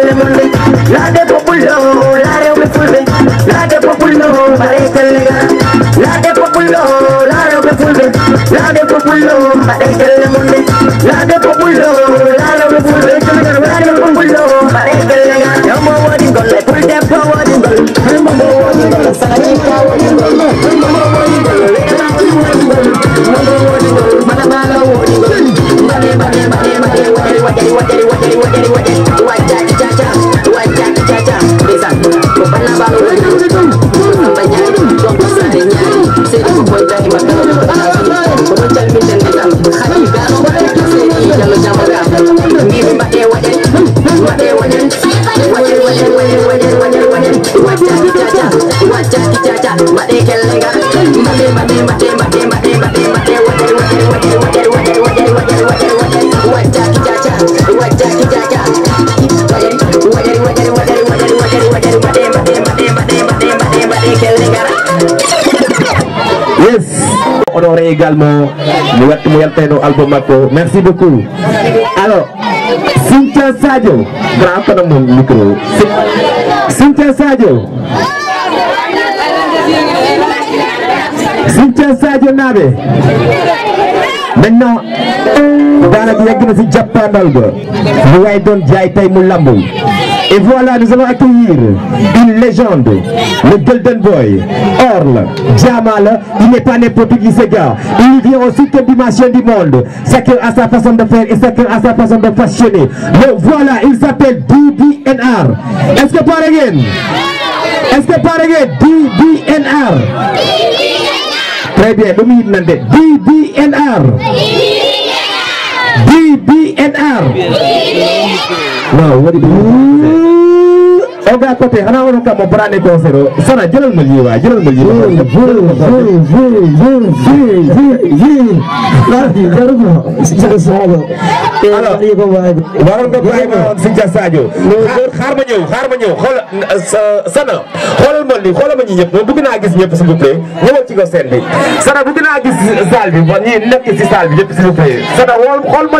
Lade populo, parejele munde Lade populo, lade populo Lade populo, parejele Yambo wadi gol, pulte po wadi gol Yambo wadi gol, sana chika wadi honorer également le Watmoyalteno album Mako. Merci beaucoup. Alors, Cynthia Sadio, prends ton micro. Cynthia Sadio. Maintenant et voilà nous allons accueillir une légende le Golden Boy. Orle Diamala il n'est pas n'importe qui ce gars. Il vient aussi toutes dimensions du monde. Chacun a sa façon de faire et chacun a sa façon de façonner le voilà il s'appelle DBNR est-ce que pare ngeen est-ce que pare DBNR très bien lu mu nande DBNR DBNR non wari o ga côté xanaa wono ka o brane concert sana jëlal ma waa jëlal ma lii waroon nga bàyyi ma woon Cynthia Sadio xaar ma ñëw xaar ma ñëw xool sana xoolal ma lii xoolal ma ñi ñëpp bëgg naa gis ñëpp s'il vous plaît ñëwal ci ko scène sana bëgg naa gis salle bi bon ñi nekk ci salle ma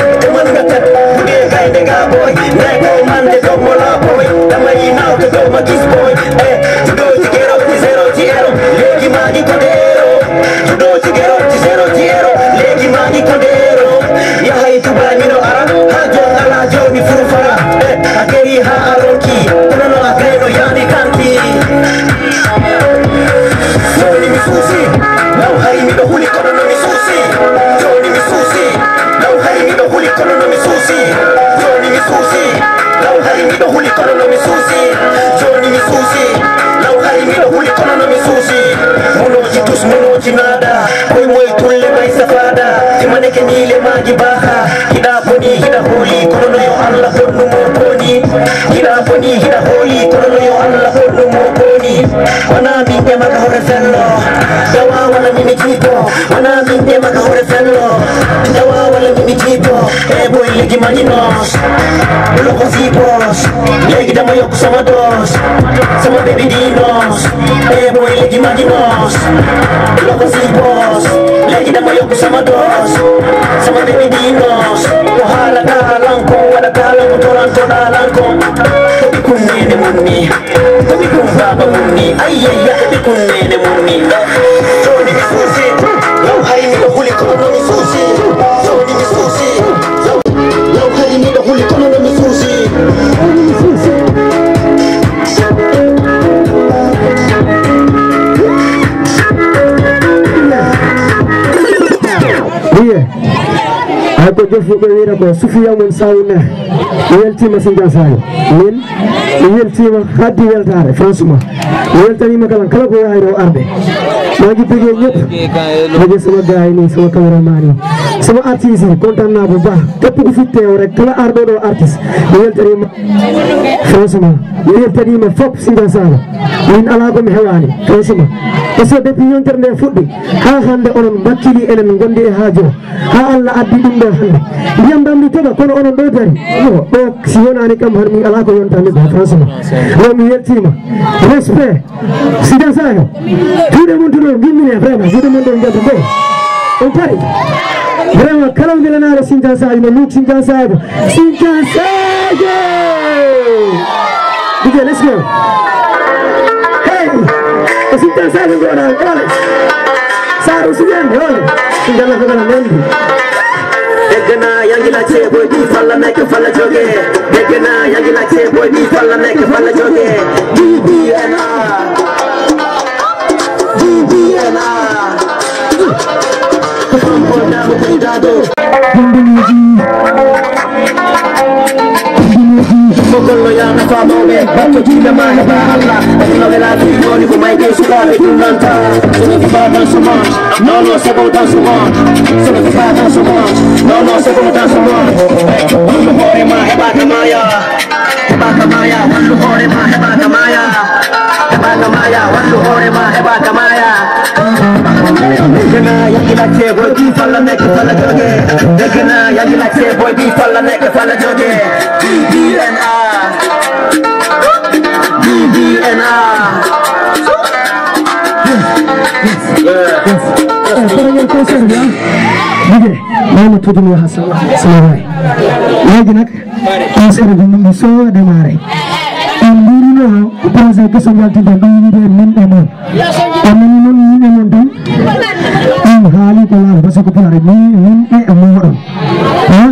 fuɗe kayde ga boy neko mande dommola boy damayi nawte dow magis boy e juɗoji halindo hulikono no misuzi joni misuzi lau halindo hulikono no misuzi munojitus munojinada koy moy tulle may safada. Timaneke niile maji baha hiɗa boni hiɗa hooli kono no yo allah honnumo boni hiɗa boni hiɗa hooli kono allah honnumo boni wona min ndemaka hore fello. Jawa wala mine jiito hore fello. Jawa Ebu'y mañinos Locos hipos Ley que llamo yo somos Somos dividinos Ebu'y mañinos Locos hipos Ley que llamo yo somos Somos dividinos Ojalá nene muni Kami kong baba muni Ay ay ay kami kong nene muni Joni mi Yo Yo weltima haddi weltare franchement. Mi weltanima kala kala ko wayno arde. Magi bege ñëpp. Bege sama gaay ni sama cameraman yi. Sama artiste yi kontaan naa bu baax. Képp ku fi teew kala arɗo ɗo artiste. Mi weltanima mi weltanima fop sindia sayo min ala komi hewani. Par ce que depuis yontere nde fuɗɗi ha hande onon bakkili enen gondi e haajo ha allah addi ɗum ɗo hande ndiyam ɗam mi toɓa kono onon ɗo dari o ɗo si wonani kam han mi ala ko yontami ɗo franchement yo mi weltima respect. Sida sayo juuɗe mon tuɗo gimmine vraiment juuɗe mon ɗo jabba go on pari vraiment kala welanaɗo sintan sadio no luuk sintan sadio sintan sadio dj let's go hey! O sintan sadio goɗa ole sar usijende ole singala fegala mendi Degna yangi la che boy bi falla nek falla joge Degna yangi la che boy bi falla nek falla joge DBNA DBNA Compona mo cuidado Mogollo yana fa mome Batto jina ma heba Allah. Asuna vela tu yoni ko mai ke suka e dunanta Sono di ba dan suma No no se ko dan suma. Sono di ba dan suma No no se ko dan suma. Wallu hore ma heba kamaya Heba kamaya Wallu hore ma heba kamaya Heba kamaya Wallu hore ma heba kamaya Degna yangi la che boy bi falla nek falla joge. Degna yangi la che boy bi falla nek falla joge. DBNA Sekarang konser ya. Dige, nama tudun wahasa selesai. Lagi nak, askar gunung iso ada mare. Ambilino, proses kesenggal tidak diri dan min emon. Amin non min emon dong. Inhali kalau bahasa kupilari min min emon. Hah?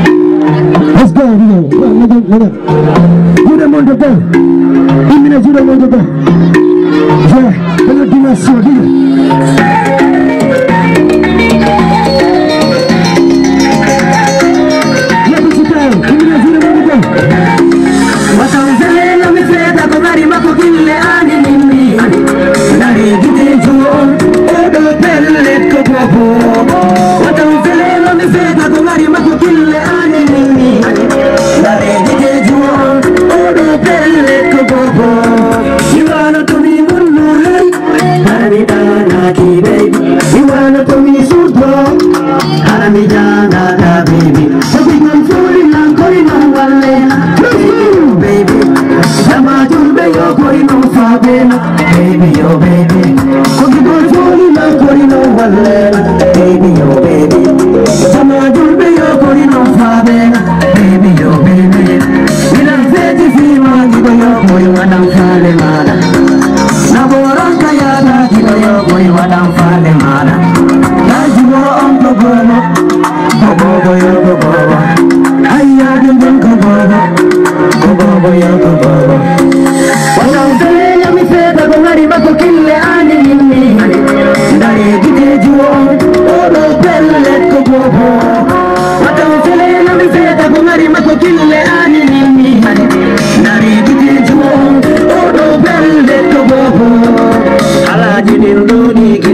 Let's go, you know. Let go, let go. Jura mundo bom. E Minas jura mundo bom. Já, pela dimensão, diga. Matamzele na mifeda kwa mari mako kinile a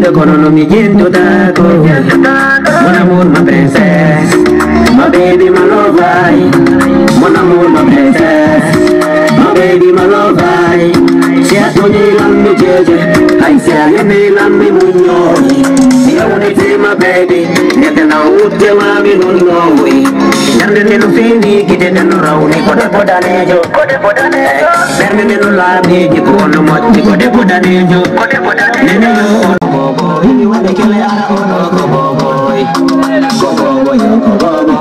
dodi kida kono no mi jento tako Mon amour ma princesse. My baby my lover Mon amour ma princesse. My baby my lover Si atogni lammi jeje Ai se ayene lammi munyo Si awuni ti my baby. Nete na utte mami nunno Jande nenu fini kite nenu rauni Kode poda nejo. Kode poda nejo. Eh, Berme nenu labi Jikono mochi Kode poda nejo. Kode poda nejo Yo bobo Ini wande kele ara ono go bobo Go bobo yo go bobo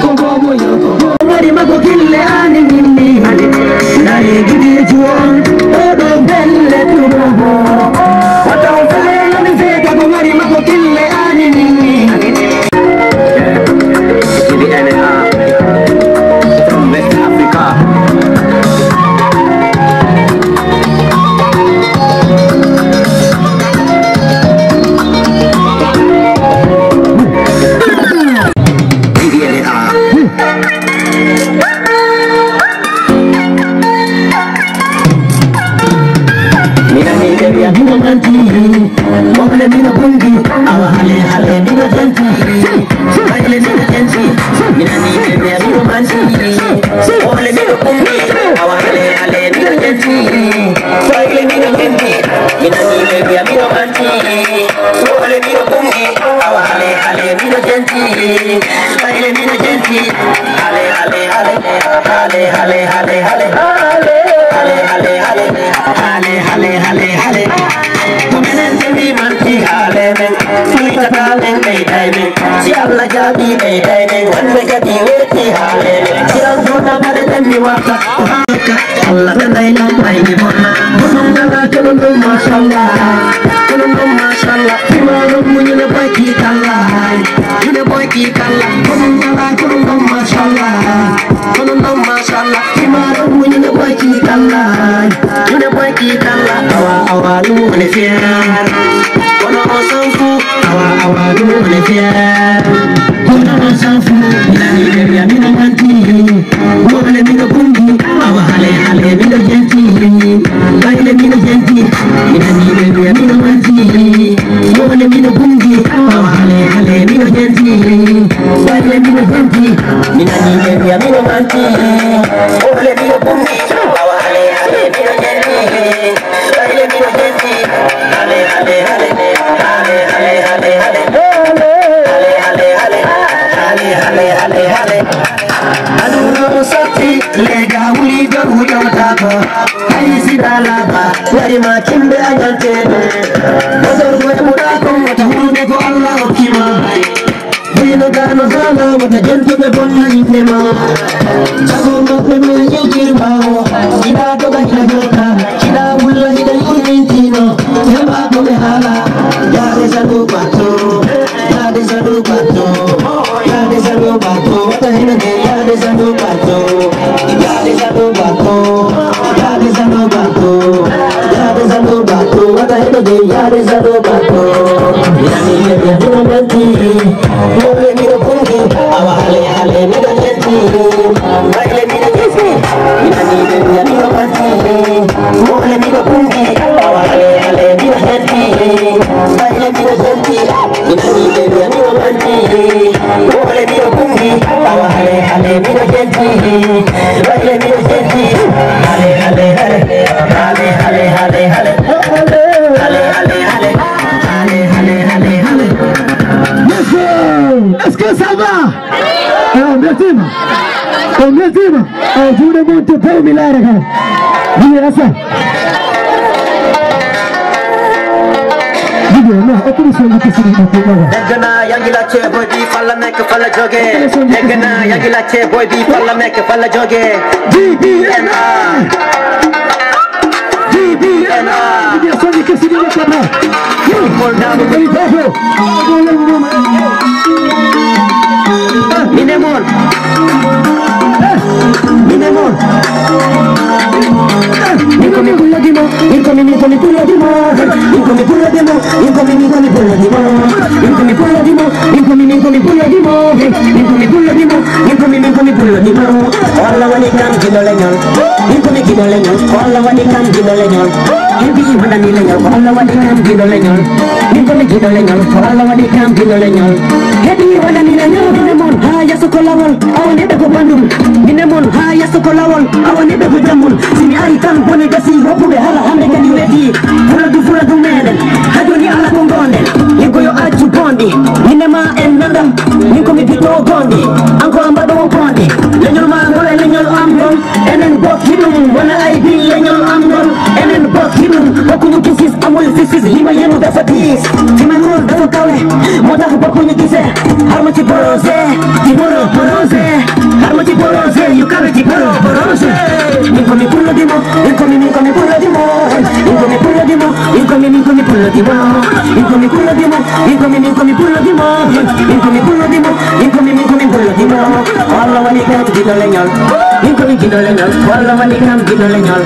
Go bobo yo go bobo Ngari mako kille ani baile mío Est-ce que ça va? Degana yangi lache boy bi falla mek falla joge Degana yangi lache boy bi falla mek falla joge DBNR DBNR Diasoni che si dice per me Io con il popolo Io con il popolo Minemon. Minemon. Niko mi kuya dimo, niko mi niko mi kuya dimo, niko mi kuya dimo, niko mi niko mi kuya dimo, niko mi kuya dimo, niko mi niko mi kuya dimo, niko mi kuya dimo, niko mi niko mi kuya di mo Walla wani kam gido leñol Min komi gido leñol Walla wani kam gido leñol Hebi wadani leñol Walla wani kam gido leñol Min komi gido leñol Walla wani kam gido leñol hedi wala minenyo minemon haya soko lawal awanebe ko bandum minemon haya soko lawal awanebe ko jambul sini ari tan bone gasi ropude hala hande kadi wedi fuladu fuladu menen hadoni ala ko gonden ninko yo accu bondi minema en nandam ninko mi bito gondi. Leñol ma ngol leñol am ɗon Enen bokki ɗum Wona ay bi leñol am ɗon Enen bokki ɗum Bokkuñu kisis amul fisis Lima yenu dafa diis. Tima ngol dafa kawe Motax bokkuñu gise Harma ci borose Ci boro borose Harma ci borose Yu kawe ci boro borose Min komi pullo dimo Min komi min komi pullo dimo Min komi pullo dimo Min komi min komi pullo dimo Min komi pullo dimo Min komi min komi pullo dimo Min komi pullo Min komi min kulo gimol Wala gino lenyol Min kuli gino lenyol Wala wani kam gino lenyol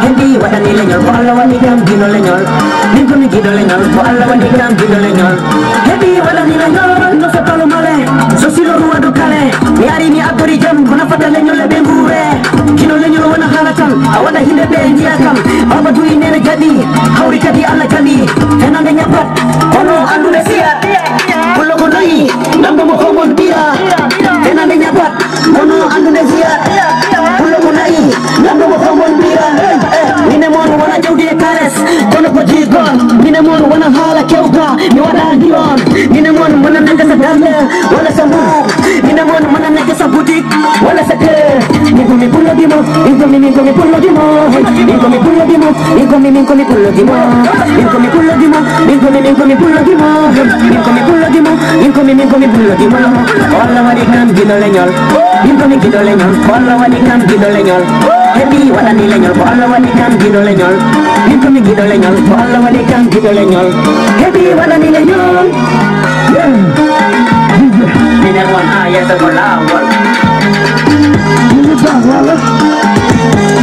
Hendi wadani lenyol Wala wani kam gino lenyol Min kuli gino lenyol Wala wani kam gino lenyol Hendi wadani lenyol No se palo male So silo ruwa do kale Mi ari mi adori jam Mana fata lenyol lebe mbure Gino lenyol wana haratam Awana hinde be ndiakam Baba dui nene jadi Hauri kadi ala kami Henanda nyapat Kono andu mesia Yeah, yeah Kulo kunai, nando mo kong ulpira Tena ninyapat, mono Indonesia Kulo kunai, nando mo kong ulpira Mine mon wana jawdi e kares Kono ko jigon Mine mon wana hala kewga Mi wada dion Mine mon wana nanga sa darle Wala sa mbuuk Mine mon wana nanga sa boutique Wala sa kër Minko mi pullo dimo. Minko mi minko mi dimo. Minko mi pullo dimo. Minko mi minko mi pullo dimo. Minko mi pullo dimo. Minko mi minko mi pullo dimo. Minko mi pullo dimo. Minko mi minko mi pullo dimo. Walla wani kam gido leñol Minko mi gido leñol Walla wani kam gido leñol Hebi wadani leñol Walla wani kam gido leñol Minko mi gido leñol Walla wani kam gido leñol Hebi wadani leñol Mine mon ayata ko lawol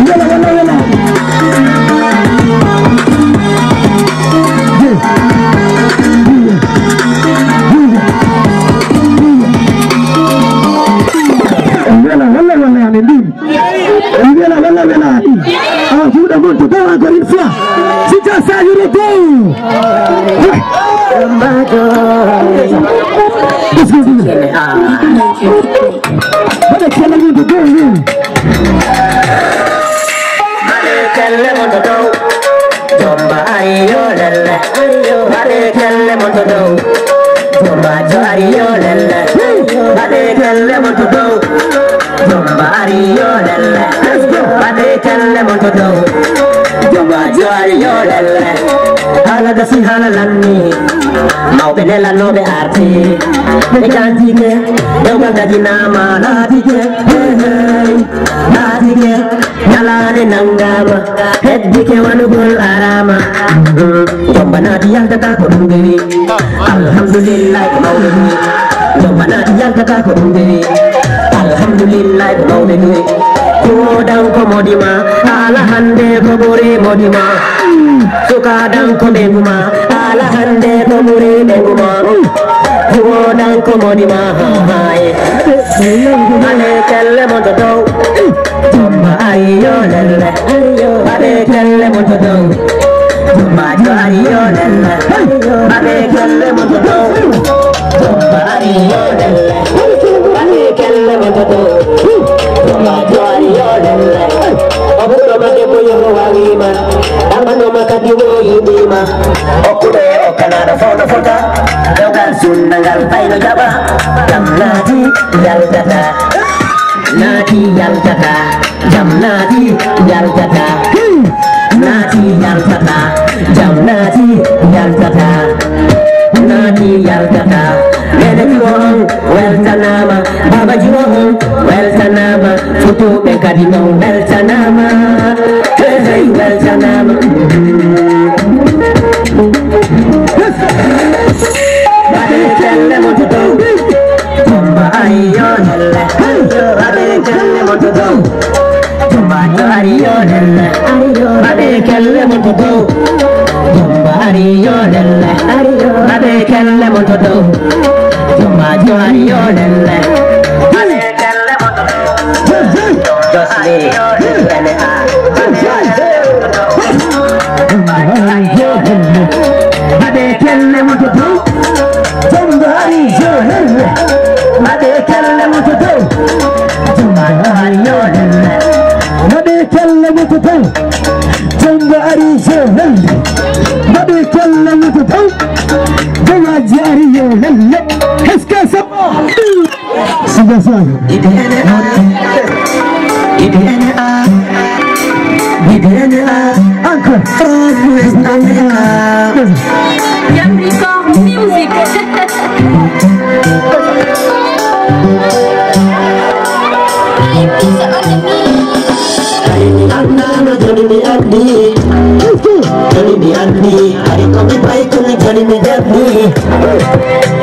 Yala yala yala. Go. Let's go. Bada kala yule go yule. kelle moto dow jomba ariyo lelle bade kelle moto dow jomba jo ariyo lelle bade kelle moto dow jomba ariyo lelle bade kelle moto dow jomba jo ariyo haala dasin haala lanni. Mawɓe lelanoɓe arti. Ɓe gantike dewgal gadinama laatike laatike ñalade nanngama heddike wanugol arama jombanati yaldata ko ɗum dewi alhamdulillah ko mawɓe ɗumi jombanati yaldata ko ɗum dewi alhamdulillah ko mawɓe ɗumi ko dan ko modima haala hande ko ɓori modima sukadan ko be muma ala hande to muri be muma huwodan ko modi ma haye mane kelle moto dow bomba ariyo lelle babe kelle moto dow bomba ariyo lelle babe kelle moto dow bomba ariyo lelle babe kelle moto dow ai ariyo lelle magebo yehowawima amanoma kadi woyimima okkuɗo e okkanaɗo fawno fota dogal sunnagal fayno jaɓa jam naati yaldata naati yaldata jam naati yaldata naati yaldata jam naati yaldata nati yardata Nene jiwohon wel sanama Baba jiwohon wel sanama Futu be kadimo wel sanama Kehei wel sanama Bade kelle motu tau Tumba ayo nelle Bade kelle motu tau Tumba ayo nelle Bade kelle motu tau Tumba ayo nelle kẹlẹ mọtọtọ jọba jọ ayọ lẹlẹ kẹlẹ mọtọtọ jọsile lẹlẹ a. IBNA IBNA IBNA Encore From Music বাইতুল কারিমে যাবনি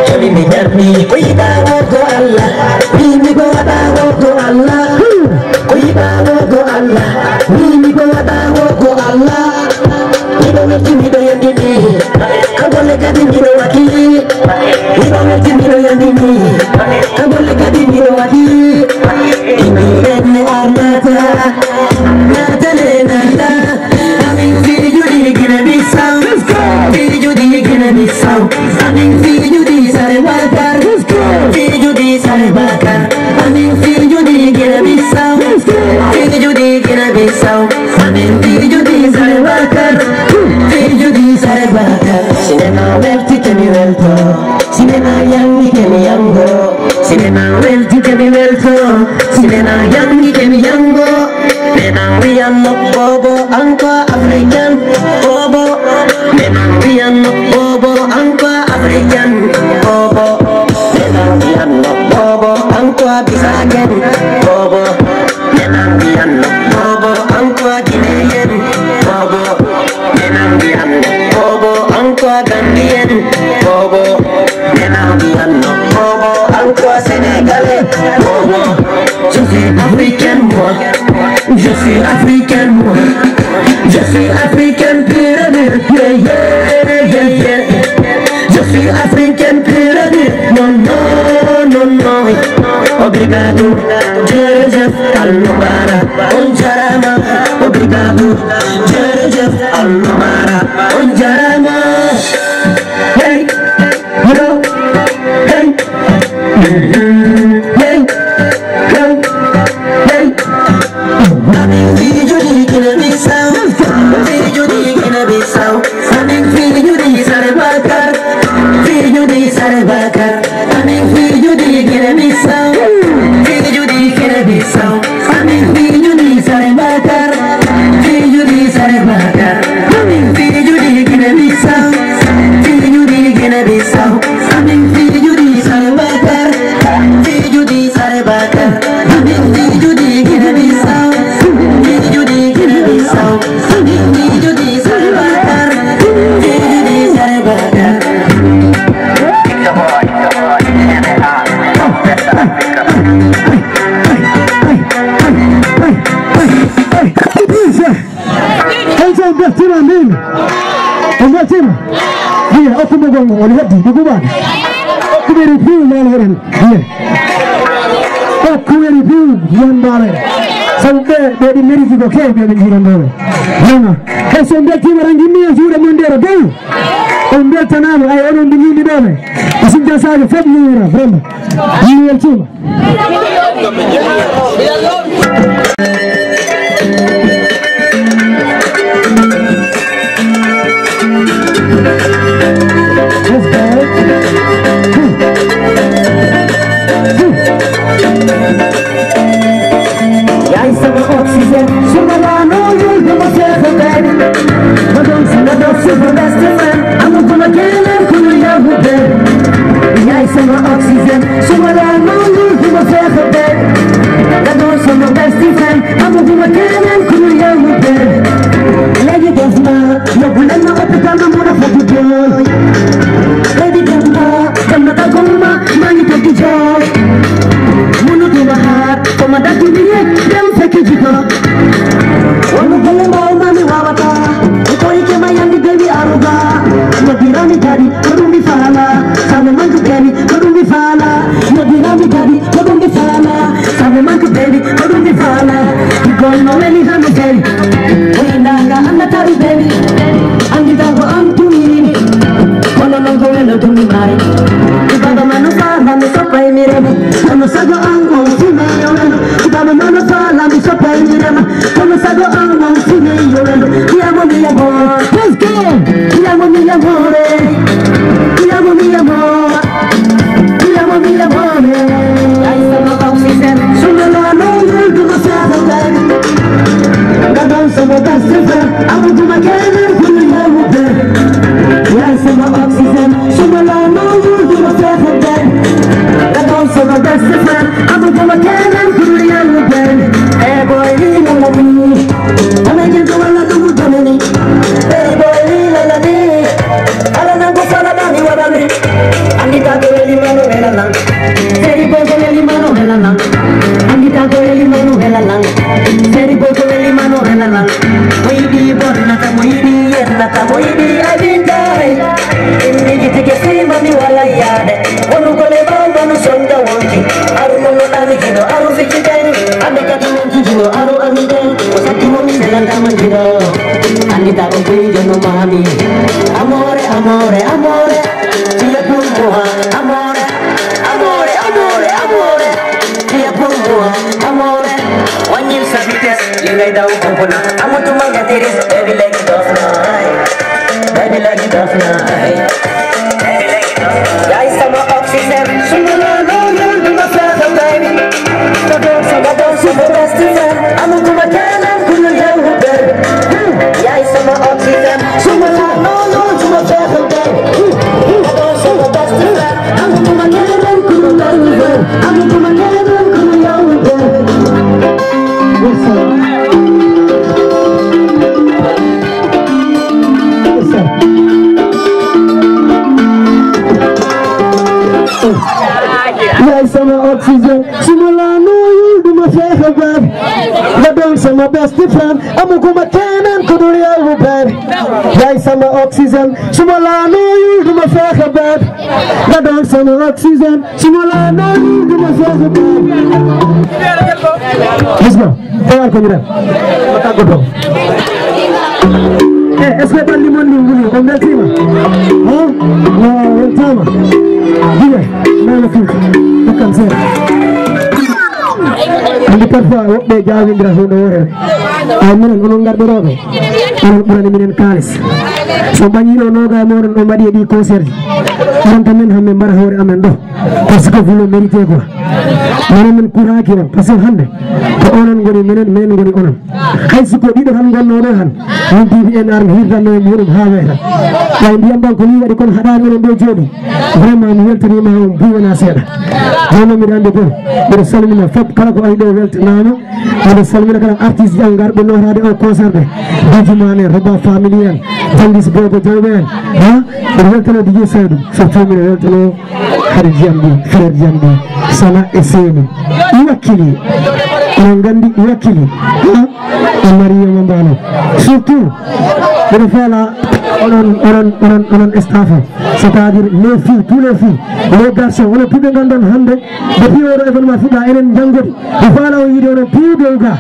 কারিমে যাবনি ওই বাবা গো আল্লাহ মিমি গো বাবা গো আল্লাহ। ওই বাবা গো আল্লাহ মিমি গো বাবা গো আল্লাহ। ইবানে জিমিদো ইয়াদিনি কাবলে গাদি মিনো ওয়াকি ইবানে জিমিদো ইয়াদিনি কাবলে গাদি মিনো ওয়াকি okumugongo olibadde bigubana kuba eripiu naleren ye okuba eripiu yandare sabbe bedi merifigo ke bedi jirandore nana esombe kimarangimmi yasure mondero geyo ombe tanamu ay onon dingini dole asinja saje feb nyira vrema yiwel chuma Kono Sumala no you do my face a bed. The dance on the oxygen. Sumala no you do my face a bed. Listen, तैयार करिए बता को दो ए इसके बाद लिमोन लिमोन कौन देखी में हाँ हाँ वेलकम दिए मैं लकी तकन से अंदर पर वो बेजाव इंद्रा हो रहे हैं ay minen onon garɗoroɓe onon ɓurani minen kalis. So ɓañino noga moɗon o mbaɗi e ɗi concert ji ranta men hamin mbaɗa hoore amen ɗo par ce que vulo mérité quoi minen min kuraki on par ce que hande ko onon goni minen minen goni onon hay siko ɗiɗo tan gonnoɗo han min diwi en ar hirtanno e muɗum ha weyta ɓay ndiyam ɗan ko ni waɗi kono haɗani onon ɗo jooɗi vraiment mi weltanima on buwona seeɗa jono mbiɗa andi goo mbiɗa salmina foof kala ko ari ɗo weltanama mbiɗa salmina kala artiste janggarɓe nootade o concert ɓe dijumane roba famille en jangdis bobo diawɓe en ha? Mbiɗa weltano dj saydou so femi mbiɗa weltano haade jiyam ɗi frére jiyam ɗi sana e seeni ɗi wakkili gandi ɗi wakkili ha? E mariyama mbano surtout mbiɗa feela oɗon oɗon oɗon oɗon staff. C' est à dire les filles tous les filles les garçons onon piɓe gandon hande depuis oɗo événement fuɗɗa enen janggodi mi faala o yiide onon piwdow ga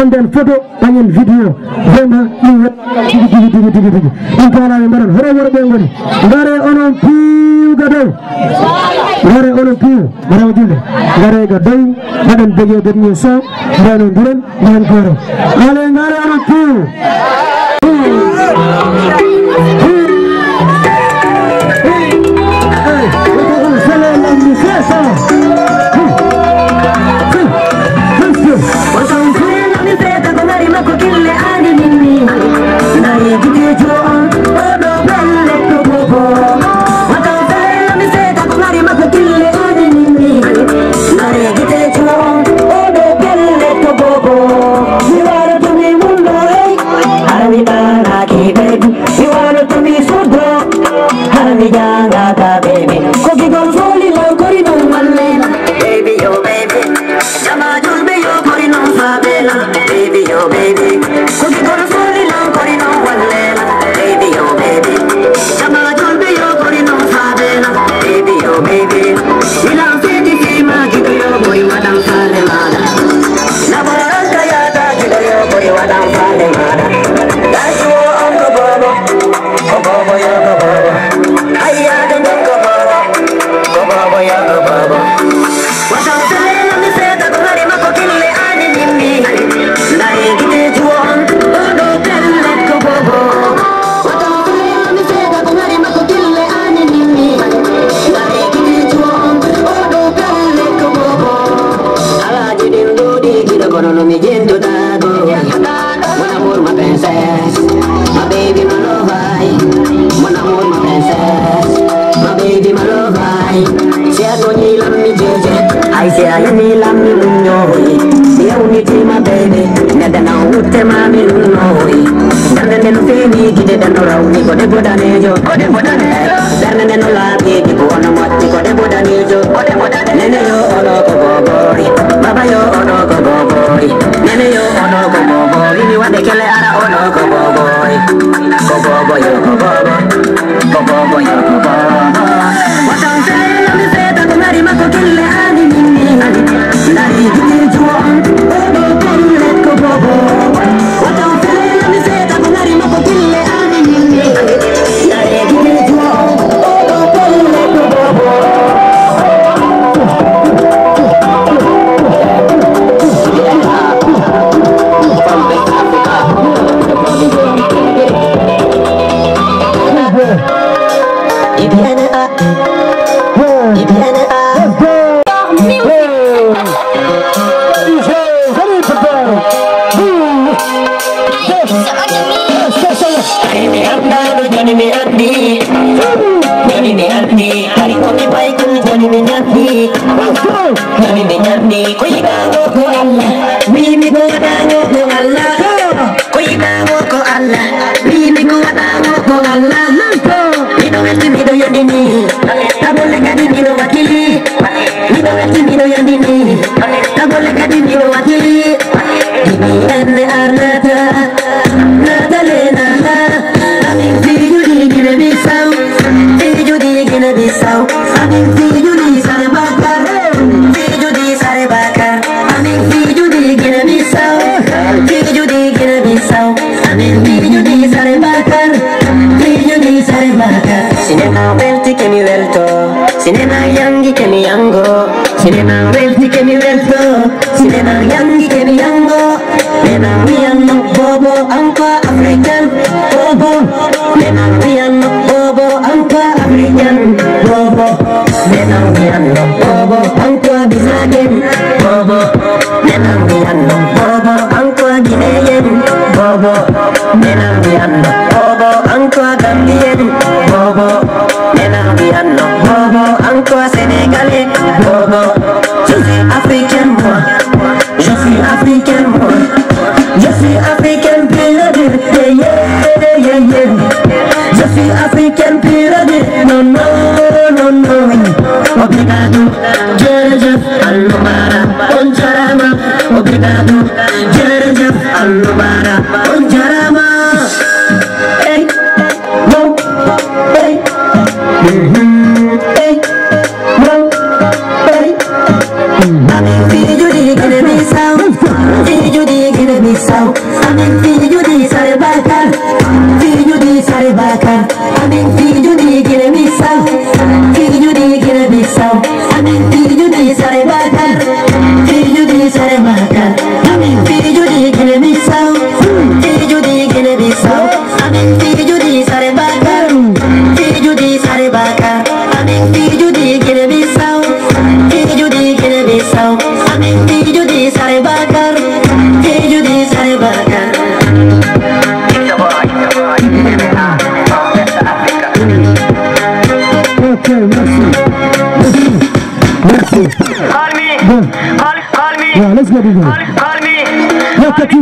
on nden photo ɓañen vidéo vraiment ɗum wet tigi tigi tigi tigi tigi ɗum faala ɓe mbaɗon hono worɓe goni ngare onon piwga dow ngare onon piw maraw julle ngare ga dow mbaɗen begue dernier son mbano ndiren mbaɗen koro ale ngare onon piw nguyên nhân vô vô nên ông hiền lòng vô vô ông qua bị ra đêm vô vô nên ông hiền lòng vô vô ông qua bị đêm vô vô nên ông hiền lòng jërëjëf allo bara.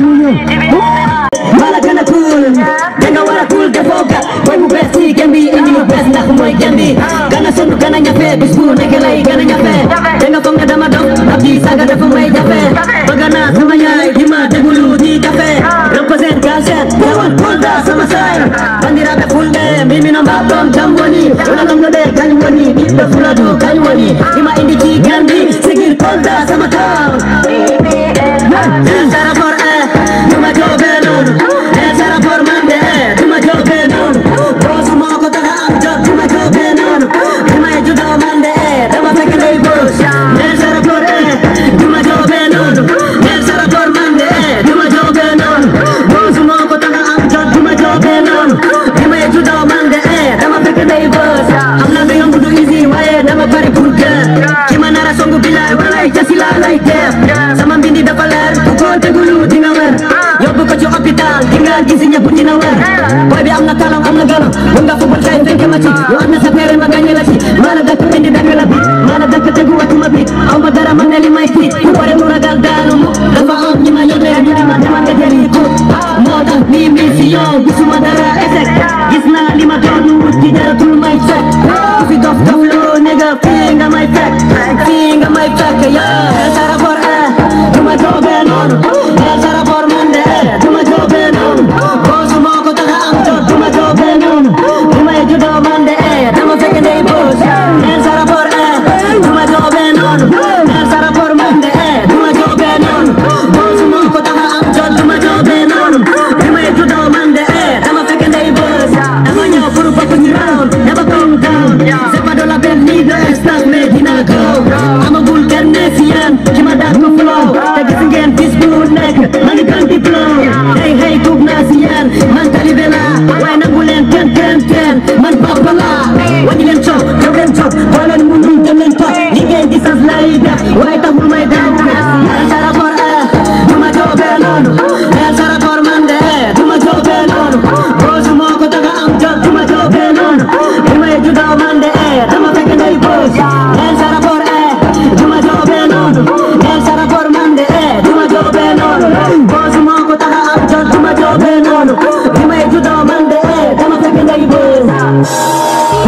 Bala gonna cool Denga wala cool gafoga Boy mu Ini mu best nak moy Karena Gana sonu gana nyafe Bisbu nege lai gana nyafe Denga fonga dama dong Abdi saga dafa may jafe Bagana sama nyai Gima degulu di jafe Represent kalset Dewan polda sama say full name Mimi namba bom jamboni Una nomno de kanyoni Ibe fulado kanyoni ñëpp dina wër booy bi am na kalam am na galam mën nga fubal kay fekke ma ci. Na sa père ma gagné maa la dëkk indi dagg maa la dëkk tegu wàcc ma bi. Aw ma dara ma ne may fi ku pare mu ragal daanu mu dafa am ñi ma yëgle ñu di ma demal nga jëli ko. Moo tax nii mission gisuma dara échec. Gis naa li ma doon wut ci jaratul may fekk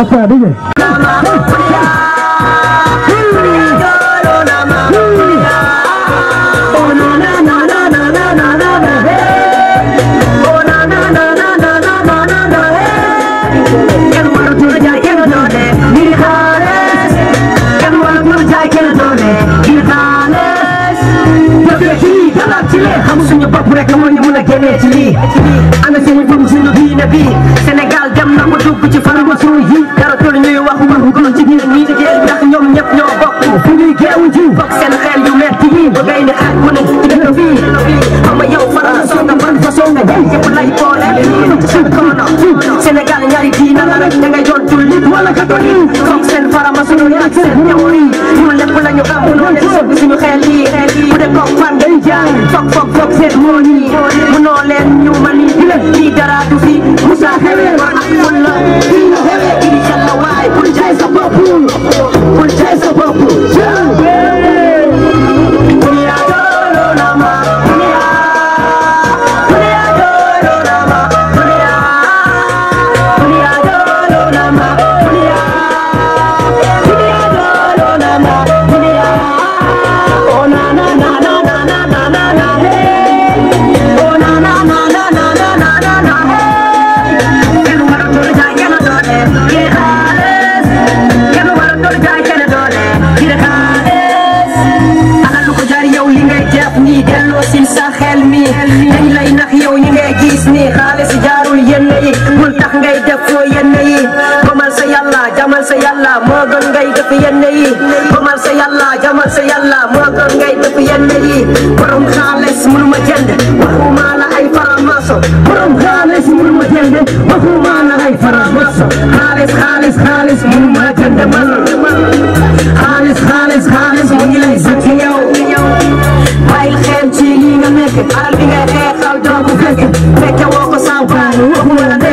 Papa, DJ. suñu bopp rek moo ñu mën a génnee ci lii ana seen fam suñu diine bi Sénégal dem ngay ne ak mu ne ci dëkk fii xam nga yow formation nga ban façon nga yëpp lay boole suñ Sénégal ñaari diina la rek da ngay doon jullit wala catholique foog seen formation yi ak seen théorie ñun lépp la ñu am mënoo leen soppi suñu xel yi bu dee koog fan day jaay foog foog foog seen moo ñi mënoo leen ñu manipulé lii dara du fi Moussa xewee war ak ful la fii la xewee waay jaay sa bopp moo gën ngay def yenn yi. Gomal sa yàlla jamal sa yàlla moo gën ngay def yenn yi. Borom xaalis mënuma jënd waxuma la ay faramaso borom xaalis mënuma jënd waxuma la ay faramaso xaalis xaalis xaalis mënuma jënd man. Xaalis xaalis xaalis mu ngi lay sëkk yow. Bàyyil xel ci lii nga nekk alal bi ngay xeexal doo ko fekk. Fekke woo ko sànqaan waxuma la